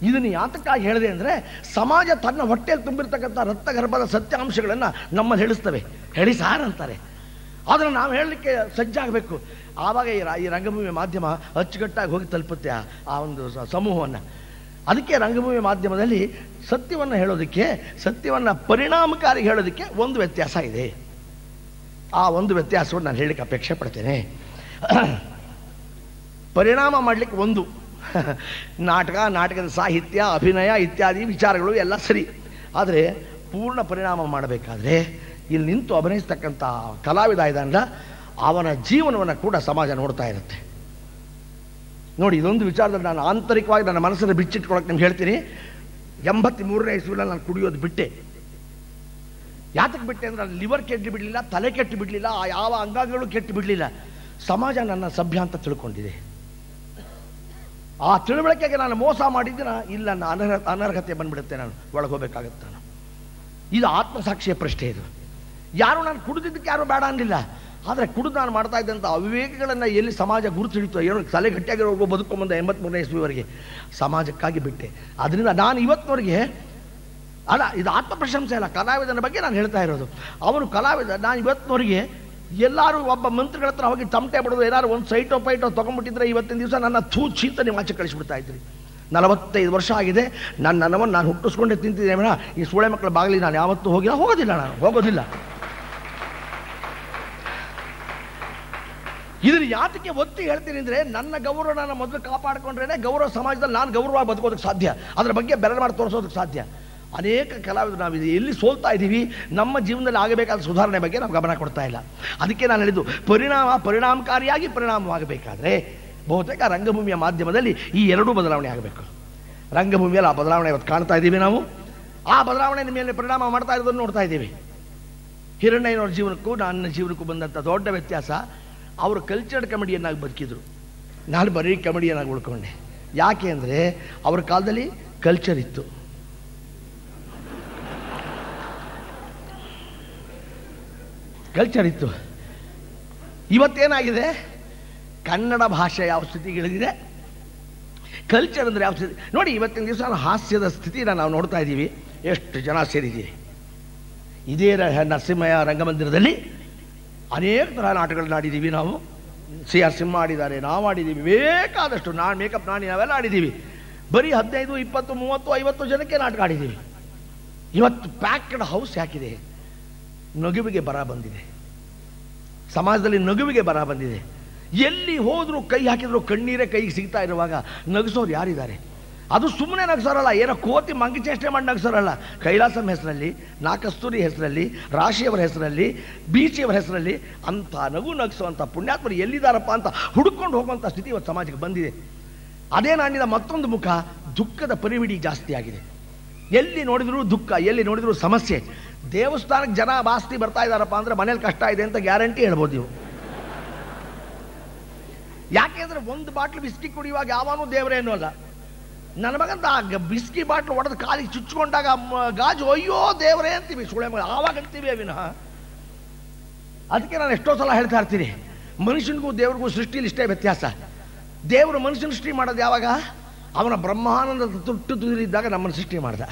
ಇದನ್ನು ಯಾತಕ್ಕಾಗಿ ಹೇಳಿದೆ ಅಂದರೆ, ಸಮಾಜ ತನ್ನ ಹೊಟ್ಟೆಯಲ್ಲಿ ತುಂಬಿರ್ತಕ್ಕಂಥ ರಕ್ತಗರ್ಭದ ಸತ್ಯಾಂಶಗಳನ್ನು ನಮ್ಮಲ್ಲಿ ಹೇಳಿಸ್ತವೆ. ಹೇಳಿ ಸಾರ್ ಅಂತಾರೆ. ಆದರೆ ನಾವು ಹೇಳಲಿಕ್ಕೆ ಸಜ್ಜಾಗಬೇಕು ಆವಾಗ ಈ ರಂಗಭೂಮಿ ಮಾಧ್ಯಮ ಅಚ್ಚುಕಟ್ಟಾಗಿ ಹೋಗಿ ತಲುಪುತ್ತೆ ಆ- ಒಂದು ಸಮೂಹವನ್ನು. ಅದಕ್ಕೆ ರಂಗಭೂಮಿ ಮಾಧ್ಯಮದಲ್ಲಿ ಸತ್ಯವನ್ನು ಹೇಳೋದಕ್ಕೆ, ಸತ್ಯವನ್ನು ಪರಿಣಾಮಕಾರಿ ಹೇಳೋದಕ್ಕೆ ಒಂದು ವ್ಯತ್ಯಾಸ ಇದೆ. ಆ ಒಂದು ವ್ಯತ್ಯಾಸವನ್ನು ನಾನು ಹೇಳಲಿಕ್ಕೆ ಅಪೇಕ್ಷೆ ಪಡ್ತೇನೆ. ಪರಿಣಾಮ ಮಾಡಲಿಕ್ಕೆ ಒಂದು. ನಾಟಕ, ನಾಟಕದ ಸಾಹಿತ್ಯ, ಅಭಿನಯ ಇತ್ಯಾದಿ ವಿಚಾರಗಳು ಎಲ್ಲ ಸರಿ. ಆದರೆ ಪೂರ್ಣ ಪರಿಣಾಮ ಮಾಡಬೇಕಾದ್ರೆ ಇಲ್ಲಿ ನಿಂತು ಅಭಿನಯಿಸ್ತಕ್ಕಂಥ ಕಲಾವಿದ ಇದ್ದಾನಲ್ಲ, ಅವನ ಜೀವನವನ್ನು ಕೂಡ ಸಮಾಜ ನೋಡ್ತಾ ಇರುತ್ತೆ. ನೋಡಿ, ಇದೊಂದು ವಿಚಾರದಲ್ಲಿ ನಾನು ಆಂತರಿಕವಾಗಿ ನನ್ನ ಮನಸ್ಸನ್ನು ಬಿಚ್ಚಿಟ್ಕೊಳಕ್ಕೆ ನಿಮ್ಗೆ ಹೇಳ್ತೀನಿ. ಎಂಬತ್ತಿ ಮೂರನೇ ಇಸ್ವಿನಲ್ಲಿ ನಾನು ಕುಡಿಯೋದು ಬಿಟ್ಟೆ. ಯಾತಕ್ಕೆ ಬಿಟ್ಟೆ ಅಂದ್ರೆ ನಾನು ಲಿವರ್ ಕೆಟ್ಟು ಬಿಡಲಿಲ್ಲ, ತಲೆ ಕೆಟ್ಟು ಬಿಡಲಿಲ್ಲ, ಆ ಯಾವ ಅಂಗಾಂಗಗಳು ಕೆಟ್ಟು ಬಿಡಲಿಲ್ಲ. ಸಮಾಜ ನನ್ನ ಸಭ್ಯ ಅಂತ ತಿಳ್ಕೊಂಡಿದೆ. ಆ ತಿಳುವಳಿಕೆಗೆ ನಾನು ಮೋಸ ಮಾಡಿದ್ರೆ ಇಲ್ಲ ನನ್ನ ಅನರ್ಹ, ಅನರ್ಹತೆ ಬಂದ್ಬಿಡುತ್ತೆ, ನಾನು ಒಳಗೆ ಹೋಗ್ಬೇಕಾಗತ್ತೆ. ನಾನು ಇದು ಆತ್ಮಸಾಕ್ಷಿಯ ಪ್ರಶ್ನೆ ಇದು. ಯಾರು ನಾನು ಕುಡಿದಿದ್ದಕ್ಕೆ ಯಾರು ಬೇಡ ಅನ್ನಲಿಲ್ಲ ಆದರೆ ಕುಡಿದು ನಾನು ಮಾಡ್ತಾ ಇದ್ದಂಥ ಅವಿವೇಕಗಳನ್ನು ಎಲ್ಲಿ ಸಮಾಜ ಗುರುತು ಹಿಡಿತು ಏನೋ ತಲೆ ಗಟ್ಟಿಯಾಗಿರೋರ್ಗು ಬದುಕೊಂಬಂದ ಎಂಬತ್ಮೂರನೇ ಇಸ್ವಿವರೆಗೆ ಸಮಾಜಕ್ಕಾಗಿ ಬಿಟ್ಟೆ. ಅದರಿಂದ ನಾನು ಇವತ್ತಿನವರೆಗೆ, ಅಲ್ಲ, ಇದು ಆತ್ಮ ಪ್ರಶಂಸೆ ಅಲ್ಲ, ಕಲಾವಿದನ ಬಗ್ಗೆ ನಾನು ಹೇಳ್ತಾ ಇರೋದು. ಅವನು ಕಲಾವಿದ, ನಾನು ಇವತ್ತಿನವರೆಗೆ ಎಲ್ಲರೂ ಒಬ್ಬ ಮಂತ್ರಿಗಳ ಹತ್ರ ಹೋಗಿ ತಮಟೆ ಬಿಡೋದು, ಏನಾದ್ರು ಒಂದು ಸೈಟೋ ಪೈಟೋ ತೊಗೊಂಡ್ಬಿಟ್ಟಿದ್ರೆ ಇವತ್ತಿನ ದಿವಸ ನನ್ನ ಥೂ ಚೀತ ನೀವು ಆಚೆ ಕಳಿಸ್ಬಿಡ್ತಾ ಇದ್ರಿ. ನಲವತ್ತೈದು ವರ್ಷ ಆಗಿದೆ, ನನ್ನ ನನ್ನವನ್ನು ನಾನು ಹುಟ್ಟಿಸ್ಕೊಂಡೇ ತಿಂತಿದ್ದೇನೆ, ಈ ಸೂಳೆ ಮಕ್ಕಳ ಬಾಗಿಲಿ ನಾನು ಯಾವತ್ತೂ ಹೋಗಿಲ್ಲ, ಹೋಗೋದಿಲ್ಲ ನಾನು, ಹೋಗೋದಿಲ್ಲ. ಇದನ್ನು ಯಾತಕ್ಕೆ ಒತ್ತಿ ಹೇಳ್ತೀನಿ ಅಂದರೆ ನನ್ನ ಗೌರವ ನಾನು ಮೊದಲು ಕಾಪಾಡಿಕೊಂಡ್ರೆ ಗೌರವ ಸಮಾಜದಲ್ಲಿ ನಾನು ಗೌರವವಾಗಿ ಬದುಕೋದಕ್ಕೆ ಸಾಧ್ಯ. ಅದರ ಬಗ್ಗೆ ಬೆರಳು ಮಾಡಿ ತೋರಿಸೋದಕ್ಕೆ ಸಾಧ್ಯ. ಅನೇಕ ಕಲಾವಿದರು ನಾವು ಎಲ್ಲಿ ಸೋಲ್ತಾ ಇದ್ದೀವಿ, ನಮ್ಮ ಜೀವನದಲ್ಲಿ ಆಗಬೇಕಾದ ಸುಧಾರಣೆ ಬಗ್ಗೆ ನಾವು ಗಮನ ಕೊಡ್ತಾ ಇಲ್ಲ. ಅದಕ್ಕೆ ನಾನು ಹೇಳಿದ್ದು, ಪರಿಣಾಮ ಪರಿಣಾಮಕಾರಿಯಾಗಿ ಪರಿಣಾಮವಾಗಬೇಕಾದ್ರೆ ಬಹುತೇಕ ರಂಗಭೂಮಿಯ ಮಾಧ್ಯಮದಲ್ಲಿ ಈ ಎರಡೂ ಬದಲಾವಣೆ ಆಗಬೇಕು. ರಂಗಭೂಮಿಯಲ್ಲಿ ಆ ಬದಲಾವಣೆ ಇವತ್ತು ಕಾಣ್ತಾ ಇದ್ದೀವಿ ನಾವು. ಆ ಬದಲಾವಣೆ ಮೇಲೆ ಪರಿಣಾಮ ಮಾಡ್ತಾ ಇರೋದನ್ನು ನೋಡ್ತಾ ಇದ್ದೀವಿ. ಹಿರಣ್ಣಯ್ಯನವ್ರ ಜೀವನಕ್ಕೂ ನನ್ನ ಜೀವನಕ್ಕೂ ಬಂದಂಥ ದೊಡ್ಡ ವ್ಯತ್ಯಾಸ ಅವರು ಕಲ್ಚರ್ಡ್ ಕಮಿಡಿಯನ್ನಾಗಿ ಬದುಕಿದ್ರು. ನಾನು ಬರೀ ಕಮಿಡಿಯನ್ನಾಗಿ ಉಳ್ಕೊಂಡೆ. ಯಾಕೆ ಅಂದರೆ ಅವ್ರ ಕಾಲದಲ್ಲಿ ಕಲ್ಚರ್ ಇತ್ತು. ಕಲ್ಚರ್ ಇತ್ತು. ಇವತ್ತೇನಾಗಿದೆ? ಕನ್ನಡ ಭಾಷೆ ಯಾವ ಸ್ಥಿತಿಗಿಳಿದಿದೆ? ಕಲ್ಚರ್ ಅಂದರೆ ಯಾವ ಸ್ಥಿತಿ? ನೋಡಿ, ಇವತ್ತಿನ ದಿವಸ ಹಾಸ್ಯದ ಸ್ಥಿತಿನ ನಾವು ನೋಡ್ತಾ ಇದ್ದೀವಿ. ಎಷ್ಟು ಜನ ಸೇರಿದ್ದೀವಿ ಇದೇ ನರಸಿಂಹಯ್ಯ ರಂಗಮಂದಿರದಲ್ಲಿ ಅನೇಕ ತರಹ ನಾಟಕಗಳನ್ನ ಆಡಿದ್ದೀವಿ ನಾವು. ಸಿ ಆರ್ ಸಿಂಹ ಆಡಿದ್ದಾರೆ ನಾವು ಆಡಿದ್ದೀವಿ, ಬೇಕಾದಷ್ಟು ನಾನು, ಮೇಕಪ್ ನಾನು ನಾವೆಲ್ಲ ಆಡಿದ್ದೀವಿ. ಬರೀ ಹದಿನೈದು, ಇಪ್ಪತ್ತು, ಮೂವತ್ತು, ಐವತ್ತು ಜನಕ್ಕೆ ನಾಟಕ ಆಡಿದ್ದೀವಿ. ಇವತ್ತು ಪ್ಯಾಕ್ಡ್ ಹೌಸ್ ಯಾಕಿದೆ? ನಗುವಿಗೆ ಬರ ಬಂದಿದೆ. ಸಮಾಜದಲ್ಲಿ ನಗುವಿಗೆ ಬರ ಬಂದಿದೆ. ಎಲ್ಲಿ ಹೋದರೂ ಕೈ ಹಾಕಿದ್ರು ಕಣ್ಣೀರೇ ಕೈಗೆ ಸಿಗ್ತಾ ಇರುವಾಗ ನಗಿಸೋರು ಯಾರಿದ್ದಾರೆ? ಅದು ಸುಮ್ಮನೆ ನಗಿಸೋರಲ್ಲ, ಏನೋ ಕೋತಿ ಮಂಗಿ ಚೇಷ್ಟೆ ಮಾಡಿ ನಗಿಸೋರಲ್ಲ. ಕೈಲಾಸಂ ಹೆಸರಲ್ಲಿ, ನಾಕಸ್ತೂರಿ ಹೆಸರಲ್ಲಿ, ರಾಶಿಯವರ ಹೆಸರಲ್ಲಿ, ಬೀಚಿಯವರ ಹೆಸರಲ್ಲಿ ಅಂಥ ನಗು ನಗಿಸುವಂಥ ಪುಣ್ಯಾತ್ಮರು ಎಲ್ಲಿದ್ದಾರಪ್ಪ ಅಂತ ಹುಡುಕೊಂಡು ಹೋಗುವಂಥ ಸ್ಥಿತಿ ಇವತ್ತು ಸಮಾಜಕ್ಕೆ ಬಂದಿದೆ. ಅದೇ ನಾಣ್ಯದ ಮತ್ತೊಂದು ಮುಖ, ದುಃಖದ ಪರಿವಿಡಿ ಜಾಸ್ತಿ ಆಗಿದೆ. ಎಲ್ಲಿ ನೋಡಿದರೂ ದುಃಖ, ಎಲ್ಲಿ ನೋಡಿದರೂ ಸಮಸ್ಯೆ. ದೇವಸ್ಥಾನಕ್ಕೆ ಜನ ಬಾಸ್ತಿ ಬರ್ತಾ ಇದ್ದಾರಪ್ಪ ಅಂದ್ರೆ ಮನೇಲಿ ಕಷ್ಟ ಇದೆ ಅಂತ ಗ್ಯಾರಂಟಿ ಹೇಳ್ಬೋದು ನೀವು ಯಾಕೆಂದರೆ ಒಂದು ಬಾಟ್ಲು ಬಿಸ್ಕಿ ಕುಡಿಯುವಾಗ ಯಾವನೂ ದೇವರೇನೂ ಅಲ್ಲ ನನ್ನ ಮಗಂತ ಬಿಸ್ಕಿ ಬಾಟ್ಲು ಒಡೆದು ಕಾಲಿಗೆ ಚುಚ್ಚಿಕೊಂಡಾಗ ಗಾಜು, ಅಯ್ಯೋ ದೇವರೇ ಅಂತೀವಿ ಸುಳೆ ಮಗ ಆವಾಗ ಅಂತೀವಿ ಅವಿನ. ಅದಕ್ಕೆ ನಾನು ಎಷ್ಟೋ ಸಲ ಹೇಳ್ತಾ ಇರ್ತೀನಿ, ಮನುಷ್ಯನಿಗೂ ದೇವ್ರಿಗೂ ಸೃಷ್ಟಿಲಿ ಇಷ್ಟೇ ವ್ಯತ್ಯಾಸ. ದೇವರು ಮನುಷ್ಯನ ಸೃಷ್ಟಿ ಮಾಡೋದು ಯಾವಾಗ? ಅವನ ಬ್ರಹ್ಮಾನಂದದ ತುಟ್ಟು ತುದಿರಿದ್ದಾಗ ನಮ್ಮನ್ನು ಸೃಷ್ಟಿ ಮಾಡ್ದ.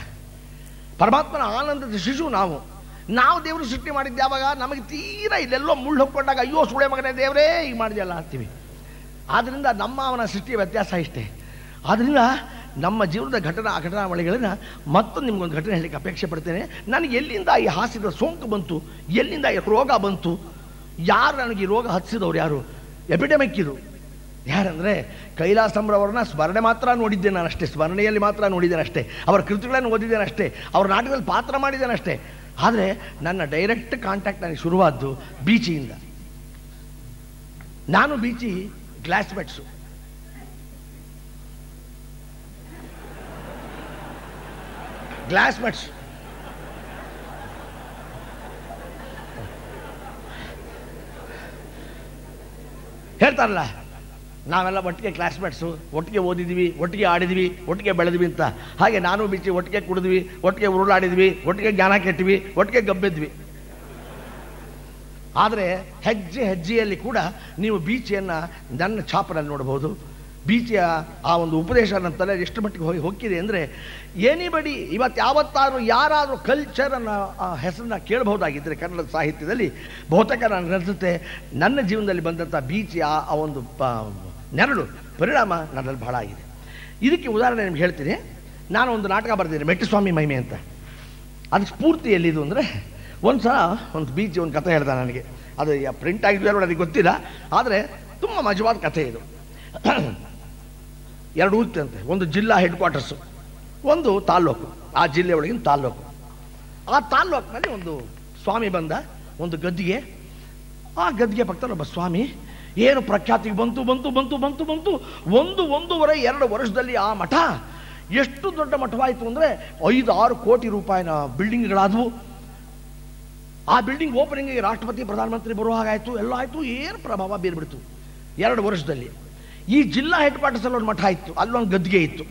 ಪರಮಾತ್ಮನ ಆನಂದದ ಶಿಶು ನಾವು. ನಾವು ದೇವರು ಸೃಷ್ಟಿ ಮಾಡಿದ್ದು ಯಾವಾಗ? ನಮಗೆ ತೀರಾ ಇಲ್ಲೆಲ್ಲೋ ಮುಳ್ಳು ಹೊಕ್ಕೊಂಡಾಗ, ಅಯ್ಯೋ ಸುಳೆ ಮಗನೇ ದೇವರೇ ಈಗ ಮಾಡಿದೆಯಲ್ಲ ಅಂತೀವಿ. ಆದ್ದರಿಂದ ನಮ್ಮ ಅವನ ಸೃಷ್ಟಿಯ ವ್ಯತ್ಯಾಸ ಇಷ್ಟೇ. ಆದ್ದರಿಂದ ನಮ್ಮ ಜೀವನದ ಘಟನಾ ಘಟನಾವಳಿಗಳನ್ನು ಮತ್ತೊಂದು ನಿಮ್ಗೊಂದು ಘಟನೆ ಹೇಳಲಿಕ್ಕೆ ಅಪೇಕ್ಷೆ ಪಡ್ತೇನೆ. ನನಗೆ ಎಲ್ಲಿಂದ ಈ ಹಾಸಿದ ಸೋಂಕು ಬಂತು? ಎಲ್ಲಿಂದ ಈ ರೋಗ ಬಂತು? ಯಾರು ನನಗೆ ಈ ರೋಗ ಹತ್ತಿಸಿದವ್ರು ಯಾರು? ಎಪಿಡೆಮಿಕ್ ಇದು. ಯಾರಂದರೆ ಕೈಲಾಸಂಬ್ರವರನ್ನ ಸ್ಮರಣೆ ಮಾತ್ರ ನೋಡಿದ್ದೆ ನಾನು ಅಷ್ಟೇ ಸ್ಮರಣೆಯಲ್ಲಿ ಮಾತ್ರ ನೋಡಿದ್ದೇನೆ ಅಷ್ಟೇ. ಅವರ ಕೃತಿಗಳನ್ನು ಓದಿದ್ದೇನೆ ಅಷ್ಟೇ. ಅವ್ರ ನಾಟಕದಲ್ಲಿ ಪಾತ್ರ ಮಾಡಿದ್ದೇನೆ ಅಷ್ಟೇ. ಆದರೆ ನನ್ನ ಡೈರೆಕ್ಟ್ ಕಾಂಟ್ಯಾಕ್ಟ್ ನನಗೆ ಶುರುವಾದ್ದು ಬೀಚಿಯಿಂದ ನಾನು ಬೀಚಿ ಗ್ಲಾಸ್ ಗ್ಲಾಸ್ ಮಟ್ಸ್ ಹೇಳ್ತಾರಲ್ಲ, ನಾವೆಲ್ಲ ಒಟ್ಟಿಗೆ ಕ್ಲಾಸ್ಮೇಟ್ಸು ಒಟ್ಟಿಗೆ ಓದಿದ್ವಿ, ಒಟ್ಟಿಗೆ ಆಡಿದ್ವಿ, ಒಟ್ಟಿಗೆ ಬೆಳೆದ್ವಿ ಅಂತ. ಹಾಗೆ ನಾನು ಬಿಚ್ಚಿ ಒಟ್ಟಿಗೆ ಕುಡಿದ್ವಿ, ಒಟ್ಟಿಗೆ ಉರುಳಾಡಿದ್ವಿ, ಒಟ್ಟಿಗೆ ಜ್ಞಾನ ಕೆಟ್ಟಿವಿ ಒಟ್ಟಿಗೆ ಗಬ್ಬೆದ್ವಿ. ಆದರೆ ಹೆಜ್ಜೆ ಹೆಜ್ಜೆಯಲ್ಲಿ ಕೂಡ ನೀವು ಬೀಚಿಯನ್ನು ನನ್ನ ಛಾಪನಲ್ಲಿ ನೋಡಬಹುದು. ಬೀಚಿಯ ಆ ಒಂದು ಉಪದೇಶ ನನ್ನ ತಲೆ ಎಷ್ಟು ಮಟ್ಟಿಗೆ ಹೋಗಿ ಹೋಗ್ತಿದೆ ಅಂದರೆ, ಏನಿಬಡಿ ಇವತ್ತು ಯಾವತ್ತಾದರೂ ಯಾರಾದರೂ ಕಲ್ಚರನ್ನು ಆ, ಹೆಸರನ್ನ ಕೇಳಬಹುದಾಗಿದ್ದರೆ ಕನ್ನಡ ಸಾಹಿತ್ಯದಲ್ಲಿ ಬಹುತೇಕ ನಾನು ಅನಿಸುತ್ತೆ ನನ್ನ ಜೀವನದಲ್ಲಿ ಬಂದಂಥ ಬೀಚಿಯ ಆ ಒಂದು ನೆರಳು, ಪರಿಣಾಮ ನನ್ನಲ್ಲಿ ಬಹಳ ಆಗಿದೆ. ಇದಕ್ಕೆ ಉದಾಹರಣೆ ನಿಮ್ಗೆ ಹೇಳ್ತೀನಿ. ನಾನು ಒಂದು ನಾಟಕ ಬರೆದಿದ್ದೀನಿ, ಮೆಟ್ಟಸ್ವಾಮಿ ಮಹಿಮೆ ಅಂತ. ಅದು ಸ್ಫೂರ್ತಿ ಎಲ್ಲಿದು ಅಂದರೆ ಒಂದು ಸಲ ಒಂದು ಬೀಚ್ ಒಂದು ಕಥೆ ಹೇಳ್ದ ನನಗೆ. ಅದು ಪ್ರಿಂಟ್ ಆಗಿದೆಯೋ ನನಗೆ ಗೊತ್ತಿಲ್ಲ. ಆದರೆ ತುಂಬ ಮಜವಾದ ಕಥೆ ಇದು. ಎರಡು ಊರ್ತಂತೆ ಒಂದು ಜಿಲ್ಲಾ ಹೆಡ್ ಕ್ವಾರ್ಟರ್ಸು ಒಂದು ತಾಲ್ಲೂಕು. ಆ ಜಿಲ್ಲೆ ಒಳಗಿನ ತಾಲ್ಲೂಕು. ಆ ತಾಲ್ಲೂಕಿನಲ್ಲಿ ಒಂದು ಸ್ವಾಮಿ ಬಂದ, ಒಂದು ಗದ್ದಿಗೆ. ಆ ಗದ್ದಿಗೆ ಪಕ್ಕದಲ್ಲಿ ಒಬ್ಬ ಸ್ವಾಮಿ. ಏನು ಪ್ರಖ್ಯಾತಿಗೆ ಬಂತು ಬಂತು ಬಂತು ಬಂತು ಬಂತು. ಒಂದು, ಒಂದೂವರೆ, ಎರಡು ವರ್ಷದಲ್ಲಿ ಆ ಮಠ ಎಷ್ಟು ದೊಡ್ಡ ಮಠವಾಯಿತು ಅಂದರೆ ಐದು, ಆರು ಕೋಟಿ ರೂಪಾಯಿನ ಬಿಲ್ಡಿಂಗ್ಗಳಾದವು. ಆ ಬಿಲ್ಡಿಂಗ್ ಓಪನಿಂಗಿಗೆ ರಾಷ್ಟ್ರಪತಿ, ಪ್ರಧಾನಮಂತ್ರಿ ಬರುವ ಹಾಗಾಯಿತು ಎಲ್ಲ ಆಯಿತು. ಏನು ಪ್ರಭಾವ ಬೀರ್ಬಿಡ್ತು. ಎರಡು ವರ್ಷದಲ್ಲಿ. ಈ ಜಿಲ್ಲಾ ಹೆಡ್ ಕ್ವಾರ್ಟರ್ಸ್ ಅಲ್ಲಿ ಒಂದು ಮಠ ಇತ್ತು. ಅಲ್ಲೊಂದು ಗದ್ದಿಗೆ ಇತ್ತು.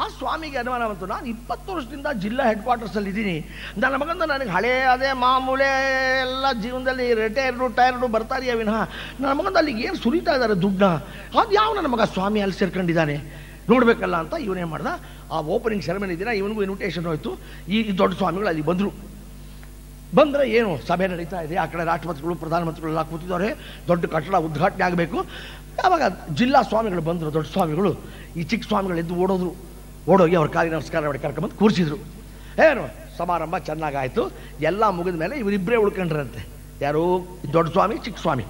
ಆ ಸ್ವಾಮಿಗೆ ಅನುಮಾನ ಬಂತು. ನಾನು ಇಪ್ಪತ್ತು ವರ್ಷದಿಂದ ಜಿಲ್ಲಾ ಹೆಡ್ ಕ್ವಾರ್ಟರ್ಸಲ್ಲಿ ಇದ್ದೀನಿ. ನನ್ನ ಮಗಂದ ನನಗೆ ಹಳೇ ಅದೇ ಮಾಮೂಲೆ ಎಲ್ಲ ಜೀವನದಲ್ಲಿ ರಿಟೈರ್ಡು ಟೈರ್ಡು ಬರ್ತಾರಿಯ ವಿನಃ? ನನ್ನ ಮಗಂದ ಅಲ್ಲಿಗೆ ಏನು ಸುರಿತಾ ಇದ್ದಾರೆ ದುಡ್ಡ ಅದು ಯಾವ ನನ್ನ ಮಗ ಸ್ವಾಮಿ ಅಲ್ಲಿ ಸೇರ್ಕೊಂಡಿದ್ದಾನೆ? ನೋಡಬೇಕಲ್ಲ ಅಂತ ಇವನೇ ಮಾಡ್ದ? ಆ ಓಪನಿಂಗ್ ಸೆರೆಮನಿ ದಿನ ಇವನಿಗೂ ಇನ್ವಿಟೇಷನ್ ಹೋಯಿತು. ಈ ದೊಡ್ಡ ಸ್ವಾಮಿಗಳು ಅಲ್ಲಿ ಬಂದರು. ಬಂದರೆ ಏನು ಸಭೆ ನಡೀತಾ ಇದೆ. ಆ ಕಡೆ ರಾಷ್ಟ್ರಪತಿಗಳು ಪ್ರಧಾನಮಂತ್ರಿಗಳೆಲ್ಲ ಕೂತಿದ್ದಾರೆ. ದೊಡ್ಡ ಕಟ್ಟಡ ಉದ್ಘಾಟನೆ ಆಗಬೇಕು. ಆವಾಗ ಜಿಲ್ಲಾ ಸ್ವಾಮಿಗಳು ಬಂದರು, ದೊಡ್ಡ ಸ್ವಾಮಿಗಳು, ಈ ಚಿಕ್ಕ ಸ್ವಾಮಿಗಳು ಎದ್ದು ಓಡೋದ್ರು. ಓಡೋಗಿ ಅವ್ರ ಕಾಲಿಗೆ ನಮಸ್ಕಾರ ಮಾಡಿ ಕರ್ಕೊಂಬಂದು ಕೂರಿಸಿದ್ರು. ಏನು? ಸಮಾರಂಭ ಚೆನ್ನಾಗಾಯಿತು. ಎಲ್ಲ ಮುಗಿದ ಮೇಲೆ ಇವರಿಬ್ಬರೇ ಉಳ್ಕೊಂಡ್ರಂತೆ. ಯಾರು? ದೊಡ್ಡ ಸ್ವಾಮಿ, ಚಿಕ್ಕ ಸ್ವಾಮಿ.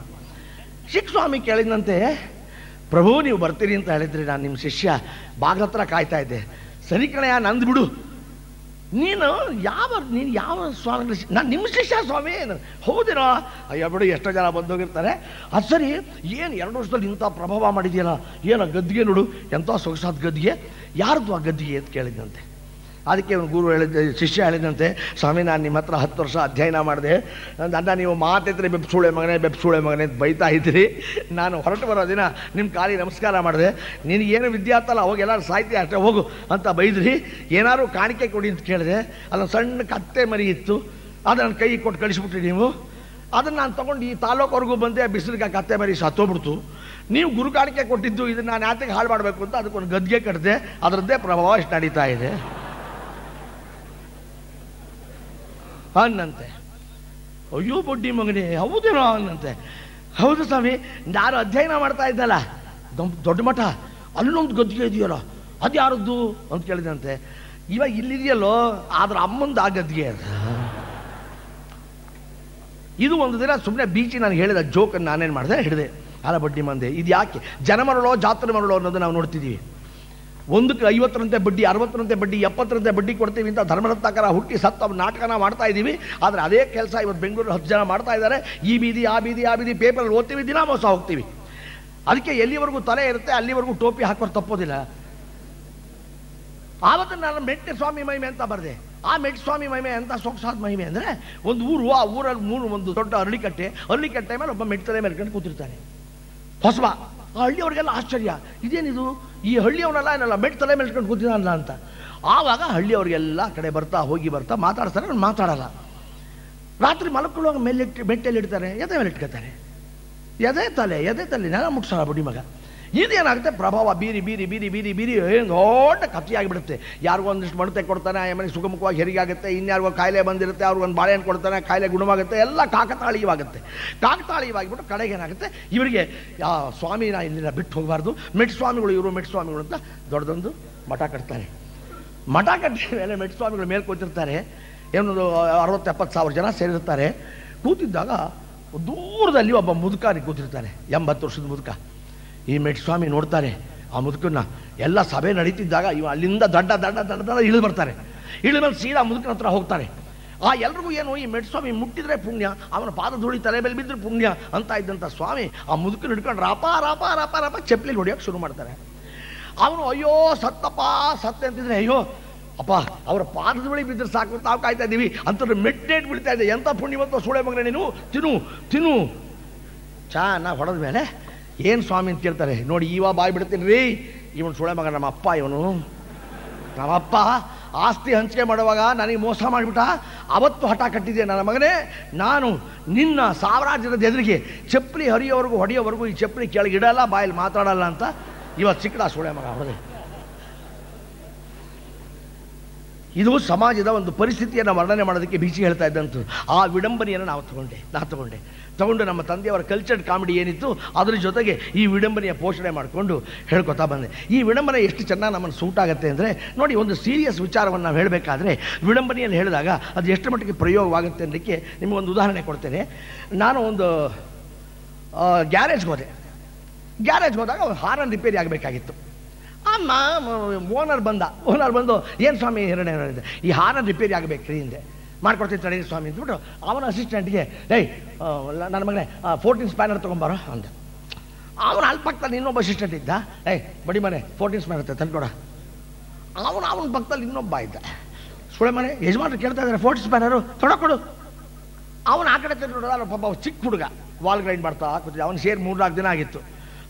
ಚಿಕ್ಕ ಸ್ವಾಮಿ ಕೇಳಿದಂತೆ ಪ್ರಭು, ನೀವು ಬರ್ತೀರಿ ಅಂತ ಹೇಳಿದ್ರಿ. ನಾನು ನಿಮ್ಮ ಶಿಷ್ಯ. ಬಾಗ್ಲ ಹತ್ರ ಕಾಯ್ತಾ ಇದ್ದೆ. ಸರಿ ಕಣಯ್ಯ, ನಂದು ಬಿಡು. ನೀನು ಯಾವ ನೀನು ಯಾವ ಸ್ವಾಮಿ ನಾನು ನಿಮ್ಮ ಶಿಷ್ಯ ಸ್ವಾಮಿ. ಹೌದೇನೋ ಅಯ್ಯ, ಬಿಡು, ಎಷ್ಟೋ ಜನ ಬಂದೋಗಿರ್ತಾರೆ. ಅದು ಸರಿ, ಏನು ಎರಡು ವರ್ಷದಲ್ಲಿ ಇಂಥ ಪ್ರಭಾವ ಮಾಡಿದೆಯಲ್ಲ? ಏನೋ ಗದ್ದಿಗೆ ನೋಡು, ಎಂಥ ಸೊಗಸಾದ ಗದ್ದಿಗೆ? ಯಾರ್ದು ಆ ಗದ್ದಿಗೆ ಅಂತ ಕೇಳಿದಂತೆ ಅದಕ್ಕೆ ಅವನು ಗುರು ಹೇಳಿದ ಶಿಷ್ಯ ಹೇಳಿದಂತೆ, ಸ್ವಾಮಿ, ನಾನು ನಿಮ್ಮ ಹತ್ರ ಹತ್ತು ವರ್ಷ ಅಧ್ಯಯನ ಮಾಡಿದೆ. ನನ್ನ ನೀವು ಮಾತಿದ್ರೆ ಬೆಪ್ಸುಳೆ ಮಗನೇ ಬೆಪ್ಸುಳೆ ಮಗನೇ ಅಂತ ಬೈತಾ ಇದ್ದೀರಿ. ನಾನು ಹೊರಟು ಬರೋ ದಿನ ನಿಮ್ಮ ಕಾಲಿಗೆ ನಮಸ್ಕಾರ ಮಾಡಿದೆ. ನಿನಗೇನು ವಿದ್ಯೆ ಆತಲ್ಲ, ಅವಾಗ ಎಲ್ಲರೂ ಸಾಹಿತ್ಯ ಅಷ್ಟೇ ಹೋಗು ಅಂತ ಬೈದ್ರಿ. ಏನಾದರೂ ಕಾಣಿಕೆ ಕೊಡಿ ಅಂತ ಕೇಳಿದೆ. ಅಲ್ಲೊಂದು ಸಣ್ಣ ಕತ್ತೆ ಮರಿ ಇತ್ತು. ಅದನ್ನು ಕೈ ಕೊಟ್ಟು ಕಳಿಸ್ಬಿಟ್ರಿ ನೀವು. ಅದನ್ನು ನಾನು ತೊಗೊಂಡು ಈ ತಾಲೂಕವರೆಗೂ ಬಂದೆ ಬಿಸಿಲಿಗೆ ಕತ್ತೆ ಮರಿ ಸತ್ತೋಗ್ಬಿಡ್ತು. ನೀವು ಗುರುಕಾಣಿಕೆ ಕೊಟ್ಟಿದ್ದು, ಇದನ್ನು ನಾನು ಯಾತಕ್ಕೆ ಹಾಳು ಮಾಡಬೇಕು ಅಂತ ಅದಕ್ಕೊಂದು ಗದ್ಗೆ ಕಟ್ಟಿದೆ ಅದರದ್ದೇ ಪ್ರಭಾವ ಇಷ್ಟು ನಡೀತಾ ಇದೆ. ಅನ್ನಂತೆ. ಅಯ್ಯೋ ಬಡ್ಡಿ ಮಗನೇ, ಹೌದೇನೋ ಅನ್ನಂತೆ. ಹೌದು ಸ್ವಾಮಿ ನಾನು ಅಧ್ಯಯನ ಮಾಡ್ತಾ ಇದ್ದಲ್ಲ. ದೊಡ್ಡ- ಮಠ, ಅಲ್ಲೊಂದು ಗದ್ದಿಗೆ ಇದೆಯಲ್ಲ, ಅದು ಯಾರದ್ದು ಅಂತ ಕೇಳಿದಂತೆ ಇವಾಗ ಇಲ್ಲಿದೆಯಲ್ಲೋ, ಆದ್ರೆ ಅಮ್ಮಂದು ಆ ಗದ್ದಿಗೆ. ಇದು ಒಂದು ದಿನ ಸುಮ್ಮನೆ ಬೀಚಿ ನಾನು ಹೇಳಿದ ಜೋಕನ್ನು ನಾನೇನು ಮಾಡಿದೆ? ಹಿಡಿದೆ. ಅಲ್ಲ ಬಡ್ಡಿ ಮಂದೆ ಇದು ಯಾಕೆ ಜನ ಮರಳೋ ಜಾತ್ರೆ ಮರಳೋ ಅನ್ನೋದು ನಾವು ನೋಡ್ತಿದ್ದೀವಿ ಒಂದಕ್ಕೆ ಐವತ್ತರಂತೆ ಬಡ್ಡಿ, ಅರವತ್ತರಂತೆ ಬಡ್ಡಿ, ಎಪ್ಪತ್ತರಂತೆ ಬಡ್ಡಿ ಕೊಡ್ತೀವಿ ಅಂತ ಧರ್ಮರತ್ನಾಕರ ಹುಟ್ಟಿ ಸತ್ತ ನಾಟಕನ ಮಾಡ್ತಾ ಇದ್ದೀವಿ ಆದರೆ ಅದೇ ಕೆಲಸ ಇವತ್ತು ಬೆಂಗಳೂರು ಹತ್ತು ಜನ ಮಾಡ್ತಾ ಇದ್ದಾರೆ. ಈ ಬೀದಿ, ಆ ಬೀದಿ ಆ ಬೀದಿ ಪೇಪರಲ್ಲಿ ಓದ್ತೀವಿ, ದಿನ ಮೋಸ ಹೋಗ್ತೀವಿ. ಅದಕ್ಕೆ ಎಲ್ಲಿವರೆಗೂ ತಲೆ ಇರುತ್ತೆ, ಅಲ್ಲಿವರೆಗೂ ಟೋಪಿ ಹಾಕೋರು ತಪ್ಪೋದಿಲ್ಲ. ಆವತ್ತು ನಾನು ಮೆಟ್ಟ ಸ್ವಾಮಿ ಮಹಿಮೆ ಅಂತ ಬರೆದೆ. ಆ ಮೆಟ್ಟಿ ಸ್ವಾಮಿ ಮಹಿಮೆ ಅಂತ ಸೊಗಸಾದ ಮಹಿಮೆ ಅಂದರೆ, ಒಂದು ಊರು, ಆ ಊರಲ್ಲಿ ಮೂರು, ಒಂದು ದೊಡ್ಡ ಅರಳಿಕಟ್ಟೆ. ಅರಳಿಕಟ್ಟೆ ಮೇಲೆ ಒಬ್ಬ ಮೆಟ್ಟಲೆ ಮೇಲೆ ಕಂಡು ಕೂತಿರ್ತಾನೆ. ಹೊಸಬ. ಆ ಹಳ್ಳಿಯವ್ರಿಗೆಲ್ಲ ಆಶ್ಚರ್ಯ. ಇದೇನಿದು? ಈ ಹಳ್ಳಿಯವನಲ್ಲ, ಏನಲ್ಲ ಮೆಟ್ ತಲೆ ಮೇಲೆ ಇಟ್ಕೊಂಡು ಕೂತಿದ್ದಾನಲ್ಲ ಅಂತ. ಆವಾಗ ಹಳ್ಳಿಯವ್ರಿಗೆಲ್ಲ ಕಡೆ ಬರ್ತಾ, ಹೋಗಿ ಬರ್ತಾ ಮಾತಾಡ್ತಾರೆ ಅವ್ನು ಮಾತಾಡಲ್ಲ. ರಾತ್ರಿ ಮಲ್ಕೊಳ್ಳುವಾಗ ಮೇಲೆ ಮೆಟ್ಟಲ್ಲಿ ಇಡ್ತಾರೆ ಎದೆ ಮೇಲೆ ಇಟ್ಕೋತಾರೆ ಎದೆ ತಲೆ ಎದೆ ತಲೆ, ನೆಲ ಮುಟ್ಸಲ್ಲ ಬುಡಿ ಮಗ. ಇದೇನಾಗುತ್ತೆ? ಪ್ರಭಾವ ಬೀರಿ ಬೀರಿ ಬೀರಿ ಬೀರಿ ಬೀರಿ ಏನು ದೊಡ್ಡ ಕಥೆಯಾಗಿಬಿಡುತ್ತೆ ಯಾರಿಗೋ ಒಂದಿಷ್ಟು ಮಣತೆ ಕೊಡ್ತಾನೆ ಆಮೇಲೆ ಸುಗಮವಾಗಿ ಹೆರಿಗೆ ಆಗುತ್ತೆ ಇನ್ಯಾರಿಗೋ ಕಾಯಿಲೆ ಬಂದಿರುತ್ತೆ ಅವ್ರಿಗೆ ಒಂದು ಬಾಳೆಹಣ್ಣು ಕೊಡ್ತಾನೆ, ಕಾಯಿಲೆ ಗುಣವಾಗುತ್ತೆ, ಎಲ್ಲ ಕಾಕತಾಳೀಯವಾಗುತ್ತೆ. ಕಾಕತಾಳೀಯವಾಗಿಬಿಟ್ಟು ಕಡೆಗೆ ಏನಾಗುತ್ತೆ? ಇವರಿಗೆ, ಆ ಸ್ವಾಮಿನ ಇಲ್ಲಿಂದ ಬಿಟ್ಟು ಹೋಗಬಾರ್ದು. ಮೆಟ್ ಸ್ವಾಮಿಗಳು ಇವರು ಮೆಟ್ ಸ್ವಾಮಿಗಳು ಅಂತ ದೊಡ್ಡದೊಂದು ಮಠ ಕಟ್ತಾರೆ. ಮಠ ಕಟ್ಟಿದ ಮೇಲೆ ಮೆಟ್ ಸ್ವಾಮಿಗಳು ಮೇಲೆ ಕೂತಿರ್ತಾರೆ. ಏನೊಂದು ಅರವತ್ತು, ಎಪ್ಪತ್ತು ಸಾವಿರ ಜನ ಸೇರಿರ್ತಾರೆ. ಕೂತಿದ್ದಾಗ ದೂರದಲ್ಲಿ ಒಬ್ಬ ಮುದುಕಾರಿ ಕೂತಿರ್ತಾನೆ ಎಂಬತ್ತು ವರ್ಷದ ಮುದುಕ. ಈ ಮೆಟ್ ಸ್ವಾಮಿ ನೋಡ್ತಾರೆ, ಆ ಮುದುಕನ್ನ ಎಲ್ಲ ಸಭೆ ನಡೀತಿದ್ದಾಗ ಇವ ಅಲ್ಲಿಂದ ದಡ್ಡ ದಡ್ಡ ದಡ್ಡ ದಡ್ಡ ಇಳಿದು ಬರ್ತಾರೆ. ಇಳಿದ ಸೀದಾ ಮುದುಕನ ಹತ್ರ ಹೋಗ್ತಾರೆ. ಆ ಎಲ್ರಿಗೂ ಏನು, ಈ ಮೆಟ್ ಸ್ವಾಮಿ ಮುಟ್ಟಿದ್ರೆ ಪುಣ್ಯ, ಅವನ ಪಾದ ಧೂಳಿ ತಲೆ ಮೇಲೆ ಬಿದ್ದರೆ ಪುಣ್ಯ ಅಂತ ಇದ್ದಂಥ ಸ್ವಾಮಿ ಆ ಮುದುಕನ ಹಿಡ್ಕೊಂಡು ರಾಪ ರಾಪ ರಾಪ ರಾಪ ಚಪ್ಪಲಿ ಹೊಡಿಯೋಕೆ ಶುರು ಮಾಡ್ತಾರೆ. ಅವನು, ಅಯ್ಯೋ, ಸತ್ತಪ್ಪ, ಸತ್ತೆ ಅಂತಿದ್ರೆ, ಅಯ್ಯೋ, ಅಪ್ಪ, ಅವರ ಪಾದದ ಬಳಿ ಬಿದ್ದರೆ ಸಾಕು ನಾವು ಕಾಯ್ತಾ ಇದ್ದೀವಿ. ಅಂತಂದ್ರೆ ಮೆಟ್ಟೇಟ್ ಬಿಡ್ತಾ ಇದೆ. ಎಂಥ ಪುಣ್ಯವಂತ ಸುಳೆ ಮಗನೇ ನೀನು? ತಿನ್ನು ತಿನ್ನು. ಚಾ, ನಾ ಹೊಡೆದ ಮೇಲೆ ಏನು ಸ್ವಾಮಿ ಅಂತ ಕೇಳ್ತಾರೆ? ನೋಡಿ ಇವ ಬಾಯ್ ಬಿಡ್ತೀನಿ ರೀ. ಇವನು ಸುಳೆ ಮಗ ನಮ್ಮ ಅಪ್ಪ ಇವನು. ನಮ್ಮಪ್ಪ ಆಸ್ತಿ ಹಂಚಿಕೆ ಮಾಡುವಾಗ ನನಗೆ ಮೋಸ ಮಾಡಿಬಿಟ್ಟ. ಅವತ್ತು ಹಠ ಕಟ್ಟಿದ್ದೆ ನನ್ನ ಮಗನೇ? ನಾನು ನಿನ್ನ ಸಾಮ್ರಾಜ್ಯದ ಜನದ ಎದುರಿಗೆ ಚಪ್ಪಲಿ ಹರಿಯೋವರೆಗೂ, ಹೊಡೆಯೋವರೆಗೂ ಈ ಚಪ್ಪಲಿ ಕೆಳಗೆ ಇಡಲ್ಲ, ಬಾಯಲ್ಲಿ ಮಾತಾಡಲ್ಲ ಅಂತ ಇವತ್ತು ಸಿಕ್ಕಡ ಸುಳೆ ಮಗ ಹೊಡೆದೆ ಇದು ಸಮಾಜದ ಒಂದು ಪರಿಸ್ಥಿತಿಯನ್ನು ವರ್ಣನೆ ಮಾಡೋದಕ್ಕೆ ಬೀಚಿ ಹೇಳ್ತಾ ಇದ್ದಂಥದ್ದು. ಆ ವಿಡಂಬನೆಯನ್ನು ನಾವು ತಗೊಂಡೆ, ನಾ ತಗೊಂಡೆ. ತಗೊಂಡು ನಮ್ಮ ತಂದೆಯವರ ಕಲ್ಚರ್ಡ್ ಕಾಮಿಡಿ ಏನಿತ್ತು, ಅದ್ರ ಜೊತೆಗೆ ಈ ವಿಡಂಬನೆಯ ಪೋಷಣೆ ಮಾಡಿಕೊಂಡು ಹೇಳ್ಕೊತಾ ಬಂದೆ. ಈ ವಿಡಂಬನೆ ಎಷ್ಟು ಚೆನ್ನಾಗಿ ನಮ್ಮನ್ನು ಸೂಟ್ ಆಗುತ್ತೆ ಅಂದರೆ, ನೋಡಿ, ಒಂದು ಸೀರಿಯಸ್ ವಿಚಾರವನ್ನು ನಾವು ಹೇಳಬೇಕಾದ್ರೆ, ವಿಡಂಬನೆಯಲ್ಲಿ ಹೇಳಿದಾಗ ಅದು ಎಷ್ಟು ಮಟ್ಟಿಗೆ ಪ್ರಯೋಗವಾಗುತ್ತೆ ಅನ್ನೋದಕ್ಕೆ ಒಂದು ಉದಾಹರಣೆ ಕೊಡ್ತೇನೆ. ನಾನು ಒಂದು ಗ್ಯಾರೇಜ್ಗೆ ಹೋದೆ. ಗ್ಯಾರೇಜ್ಗೆ ಹೋದಾಗ ಹಾರನ್ ರಿಪೇರಿ ಆಗಬೇಕಾಗಿತ್ತು. ಅಮ್ಮ ಓನರ್ ಬಂದ. ಓನರ್ ಬಂದು, ಏನು ಸ್ವಾಮಿ ಹೇಳಿದೆ ಈ ಹಾರನ್ ರಿಪೇರಿ ಆಗಬೇಕು ರೀ ಹಿಂದೆ ಮಾಡ್ಕೊಡ್ತೀನಿ ತಡೀರಿ ಸ್ವಾಮಿ ಅಂದ್ಬಿಟ್ಟು ಅವನ ಅಸಿಸ್ಟೆಂಟ್ಗೆ ಏಯ್ ನನ್ನ ಮಗನೇ ಫೋರ್ಟೀನ್ ಸ್ಪ್ಯಾನರ್ ತೊಗೊಂಬಾರೋ? ಅಂದ. ಅವನು ಅಲ್ಲಿ ಪಕ್ಕದಲ್ಲಿ ಇನ್ನೊಬ್ಬ ಅಸಿಸ್ಟೆಂಟ್ ಇದ್ದ. ಏಯ್, ಬಡಿ ಮನೆ ಫೋರ್ಟೀನ್ ಸ್ಪ್ಯಾನರ್ ತಂದ್ಕೊಡ. ಅವನು, ಅವನ ಪಕ್ಕದಲ್ಲಿ ಇನ್ನೊಬ್ಬ ಇದ್ದ. ಸುಳೆ ಮನೆ, ಯಜಮಾನ್ರು ಕೇಳ್ತಾ ಇದ್ದಾರೆ ಫೋರ್ಟೀನ್ ಸ್ಪ್ಯಾನರು ತೊಡಕೊಡು ಅವನು ಆ ಕಡೆ ತಂದು ಪಾಪ ಚಿಕ್ಕ ಹುಡುಗ ವಾಲ್ ಗ್ರೈಂಡ್ ಮಾಡ್ತಾ ಕೂತಿದ್ದ. ಅವನು ಸೇರಿ ಮೂರ್ನಾಲ್ಕು ದಿನ ಆಗಿತ್ತು.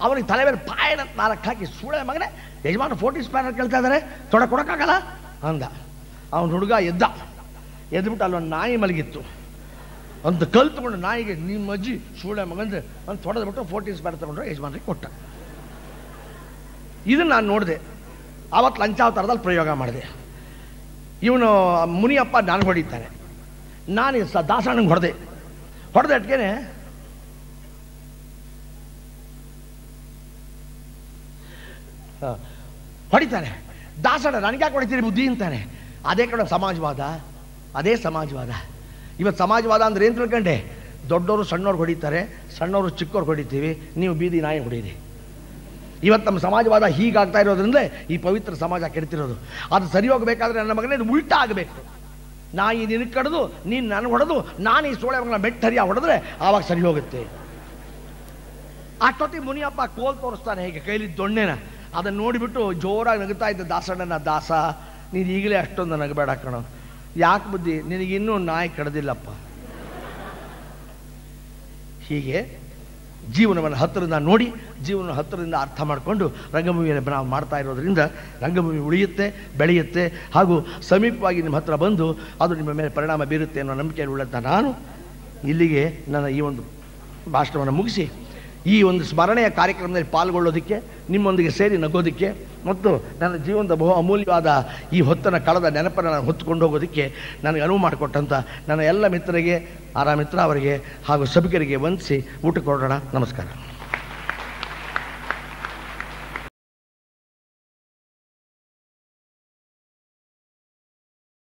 ಅವನಿಗೆ ತಲೆ ಮೇಲೆ ಪಾಯಣ ನಾಲ್ಕು ಹಾಕಿ, ಸುಳೆ ಮಗನೇ ಯಜಮಾನ ಫೋರ್ಟೀನ್ ಸ್ಪ್ಯಾನರ್ ಕೇಳ್ತಾ ಇದ್ದಾರೆ ತೊಡ ಕೊಡೋಕ್ಕಾಗಲ್ಲ? ಅಂದ. ಅವನ ಹುಡುಗ ಎದ್ದ. ಎದ್ಬಿಟ್ಟು ಅಲ್ಲೊಂದು ನಾಯಿ ಮಲಗಿತ್ತು. ಅಂತ ಕಲ್ತ್ಕೊಂಡು ನಾಯಿಗೆ, ನಿಮ್ಮ ಅಜ್ಜಿ ಸೂಳೆ ಮಗಂದ್ರೆ ಅಂತ ತೊಡೆದ್ಬಿಟ್ಟು ಫೋರ್ಟೀಸ್ ಸ್ಪ್ಯಾನರ್ ತಗೊಂಡ್ರೆ ಯಜಮಾನ್ರಿಗೆ ಕೊಟ್ಟ. ಇದನ್ನು ನಾನು ನೋಡಿದೆ. ಆವತ್ತು ಲಂಚಾವತಾರದಲ್ಲಿ ಪ್ರಯೋಗ ಮಾಡಿದೆ. ಇವನು ಮುನಿಯಪ್ಪ ನಾನು ಹೊಡಿತಾನೆ ನಾನು ಸ ದಾಸಣ್ಣಂಗೆ ಹೊಡೆದೆ. ಹೊಡೆದ ಅಟ್ಕೇನೆ ಹೊಡಿತಾನೆ. ದಾಸಣ್ಣ ನನಗೆ ಯಾಕೆ ಹೊಡಿತೀರಿ ಬುದ್ಧಿ? ಅಂತಾನೆ. ಅದೇ ಕಡೆ ಸಮಾಜವಾದ. ಅದೇ ಸಮಾಜವಾದ. ಇವತ್ತು ಸಮಾಜವಾದ ಅಂದ್ರೆ ಏನು ತಿಳ್ಕೊಂಡೆ? ದೊಡ್ಡವರು ಸಣ್ಣವ್ರು ಹೊಡಿತಾರೆ ಸಣ್ಣವರು ಚಿಕ್ಕವ್ರು ಹೊಡಿತೀವಿ, ನೀವು ಬೀದಿ ನಾಯಿ ಹೊಡೀರಿ. ಇವತ್ತು ನಮ್ಮ ಸಮಾಜವಾದ ಹೀಗಾಗ್ತಾ ಇರೋದ್ರಿಂದ ಈ ಪವಿತ್ರ ಸಮಾಜ ಕೆಡ್ತಿರೋದು. ಅದು ಸರಿ ಹೋಗಬೇಕಾದ್ರೆ ನನ್ನ ಮಗನೇ ಇದು ಉಲ್ಟಾ ಆಗಬೇಕು. ನಾಯಿ ನಿನಗೆ ಕಡಿದು, ನೀನು ನನಗೆ ಹೊಡೆದು, ನಾನು ಈ ಸೋಳೆ ಮಗನ ಮೆಟ್ಟರಿಯ ಹೊಡೆದ್ರೆ ಆವಾಗ ಸರಿ ಹೋಗುತ್ತೆ. ಅಷ್ಟೊತ್ತಿಗೆ ಮುನಿಯಪ್ಪ ಕೋಲ್ ತೋರಿಸ್ತಾನೆ, ಹೇಗೆ ಕೈಲಿ ದೊಣ್ಣೆನ. ಅದನ್ನು ನೋಡಿಬಿಟ್ಟು ಜೋರಾಗಿ ನಗುತ್ತಾ ಇದ್ದ, ದಾಸಣ್ಣನ ದಾಸ, ನೀನು ಈಗಲೇ ಅಷ್ಟೊಂದು ನಗಬೇಡ ಕಣೋ. ಯಾಕೆ ಬುದ್ಧಿ? ನಿನಗಿನ್ನೂ ನಾಯಿ ಕಡದಿಲ್ಲಪ್ಪ. ಹೀಗೆ ಜೀವನವನ್ನು ಹತ್ತಿರದಿಂದ ನೋಡಿ ಜೀವನ ಹತ್ತಿರದಿಂದ ಅರ್ಥ ಮಾಡಿಕೊಂಡು ರಂಗಭೂಮಿಯಲ್ಲಿ ನಾವು ಮಾಡ್ತಾ ಇರೋದರಿಂದ ರಂಗಭೂಮಿ ಉಳಿಯುತ್ತೆ, ಬೆಳೆಯುತ್ತೆ, ಹಾಗೂ ಸಮೀಪವಾಗಿ ನಿಮ್ಮ ಹತ್ರ ಬಂದು ಅದು ನಿಮ್ಮ ಮೇಲೆ ಪರಿಣಾಮ ಬೀರುತ್ತೆ ಅನ್ನೋ ನಂಬಿಕೆಯಲ್ಲಿ ಉಳಿದ ನಾನು ಇಲ್ಲಿಗೆ ನನ್ನ ಈ ಒಂದು ಭಾಷಣವನ್ನು ಮುಗಿಸಿ ಈ ಒಂದು ಸ್ಮರಣೆಯ ಕಾರ್ಯಕ್ರಮದಲ್ಲಿ ಪಾಲ್ಗೊಳ್ಳೋದಕ್ಕೆ, ನಿಮ್ಮೊಂದಿಗೆ ಸೇರಿ ನಗೋದಕ್ಕೆ, ಮತ್ತು ನನ್ನ ಜೀವನದ ಬಹು ಅಮೂಲ್ಯವಾದ ಈ ಹೊತ್ತನ ಕಳೆದ ನೆನಪನ್ನು ನಾನು ಹೊತ್ತುಕೊಂಡು ಹೋಗೋದಕ್ಕೆ ನನಗೆ ಅನುವು ಮಾಡಿಕೊಟ್ಟಂಥ ನನ್ನ ಎಲ್ಲ ಮಿತ್ರರಿಗೆ, ಆರಾ ಮಿತ್ರ ಅವರಿಗೆ ಹಾಗೂ ಸಭಿಕರಿಗೆ ವಂದಿಸಿ ಊಟ ಕೊಡೋಣ ನಮಸ್ಕಾರ.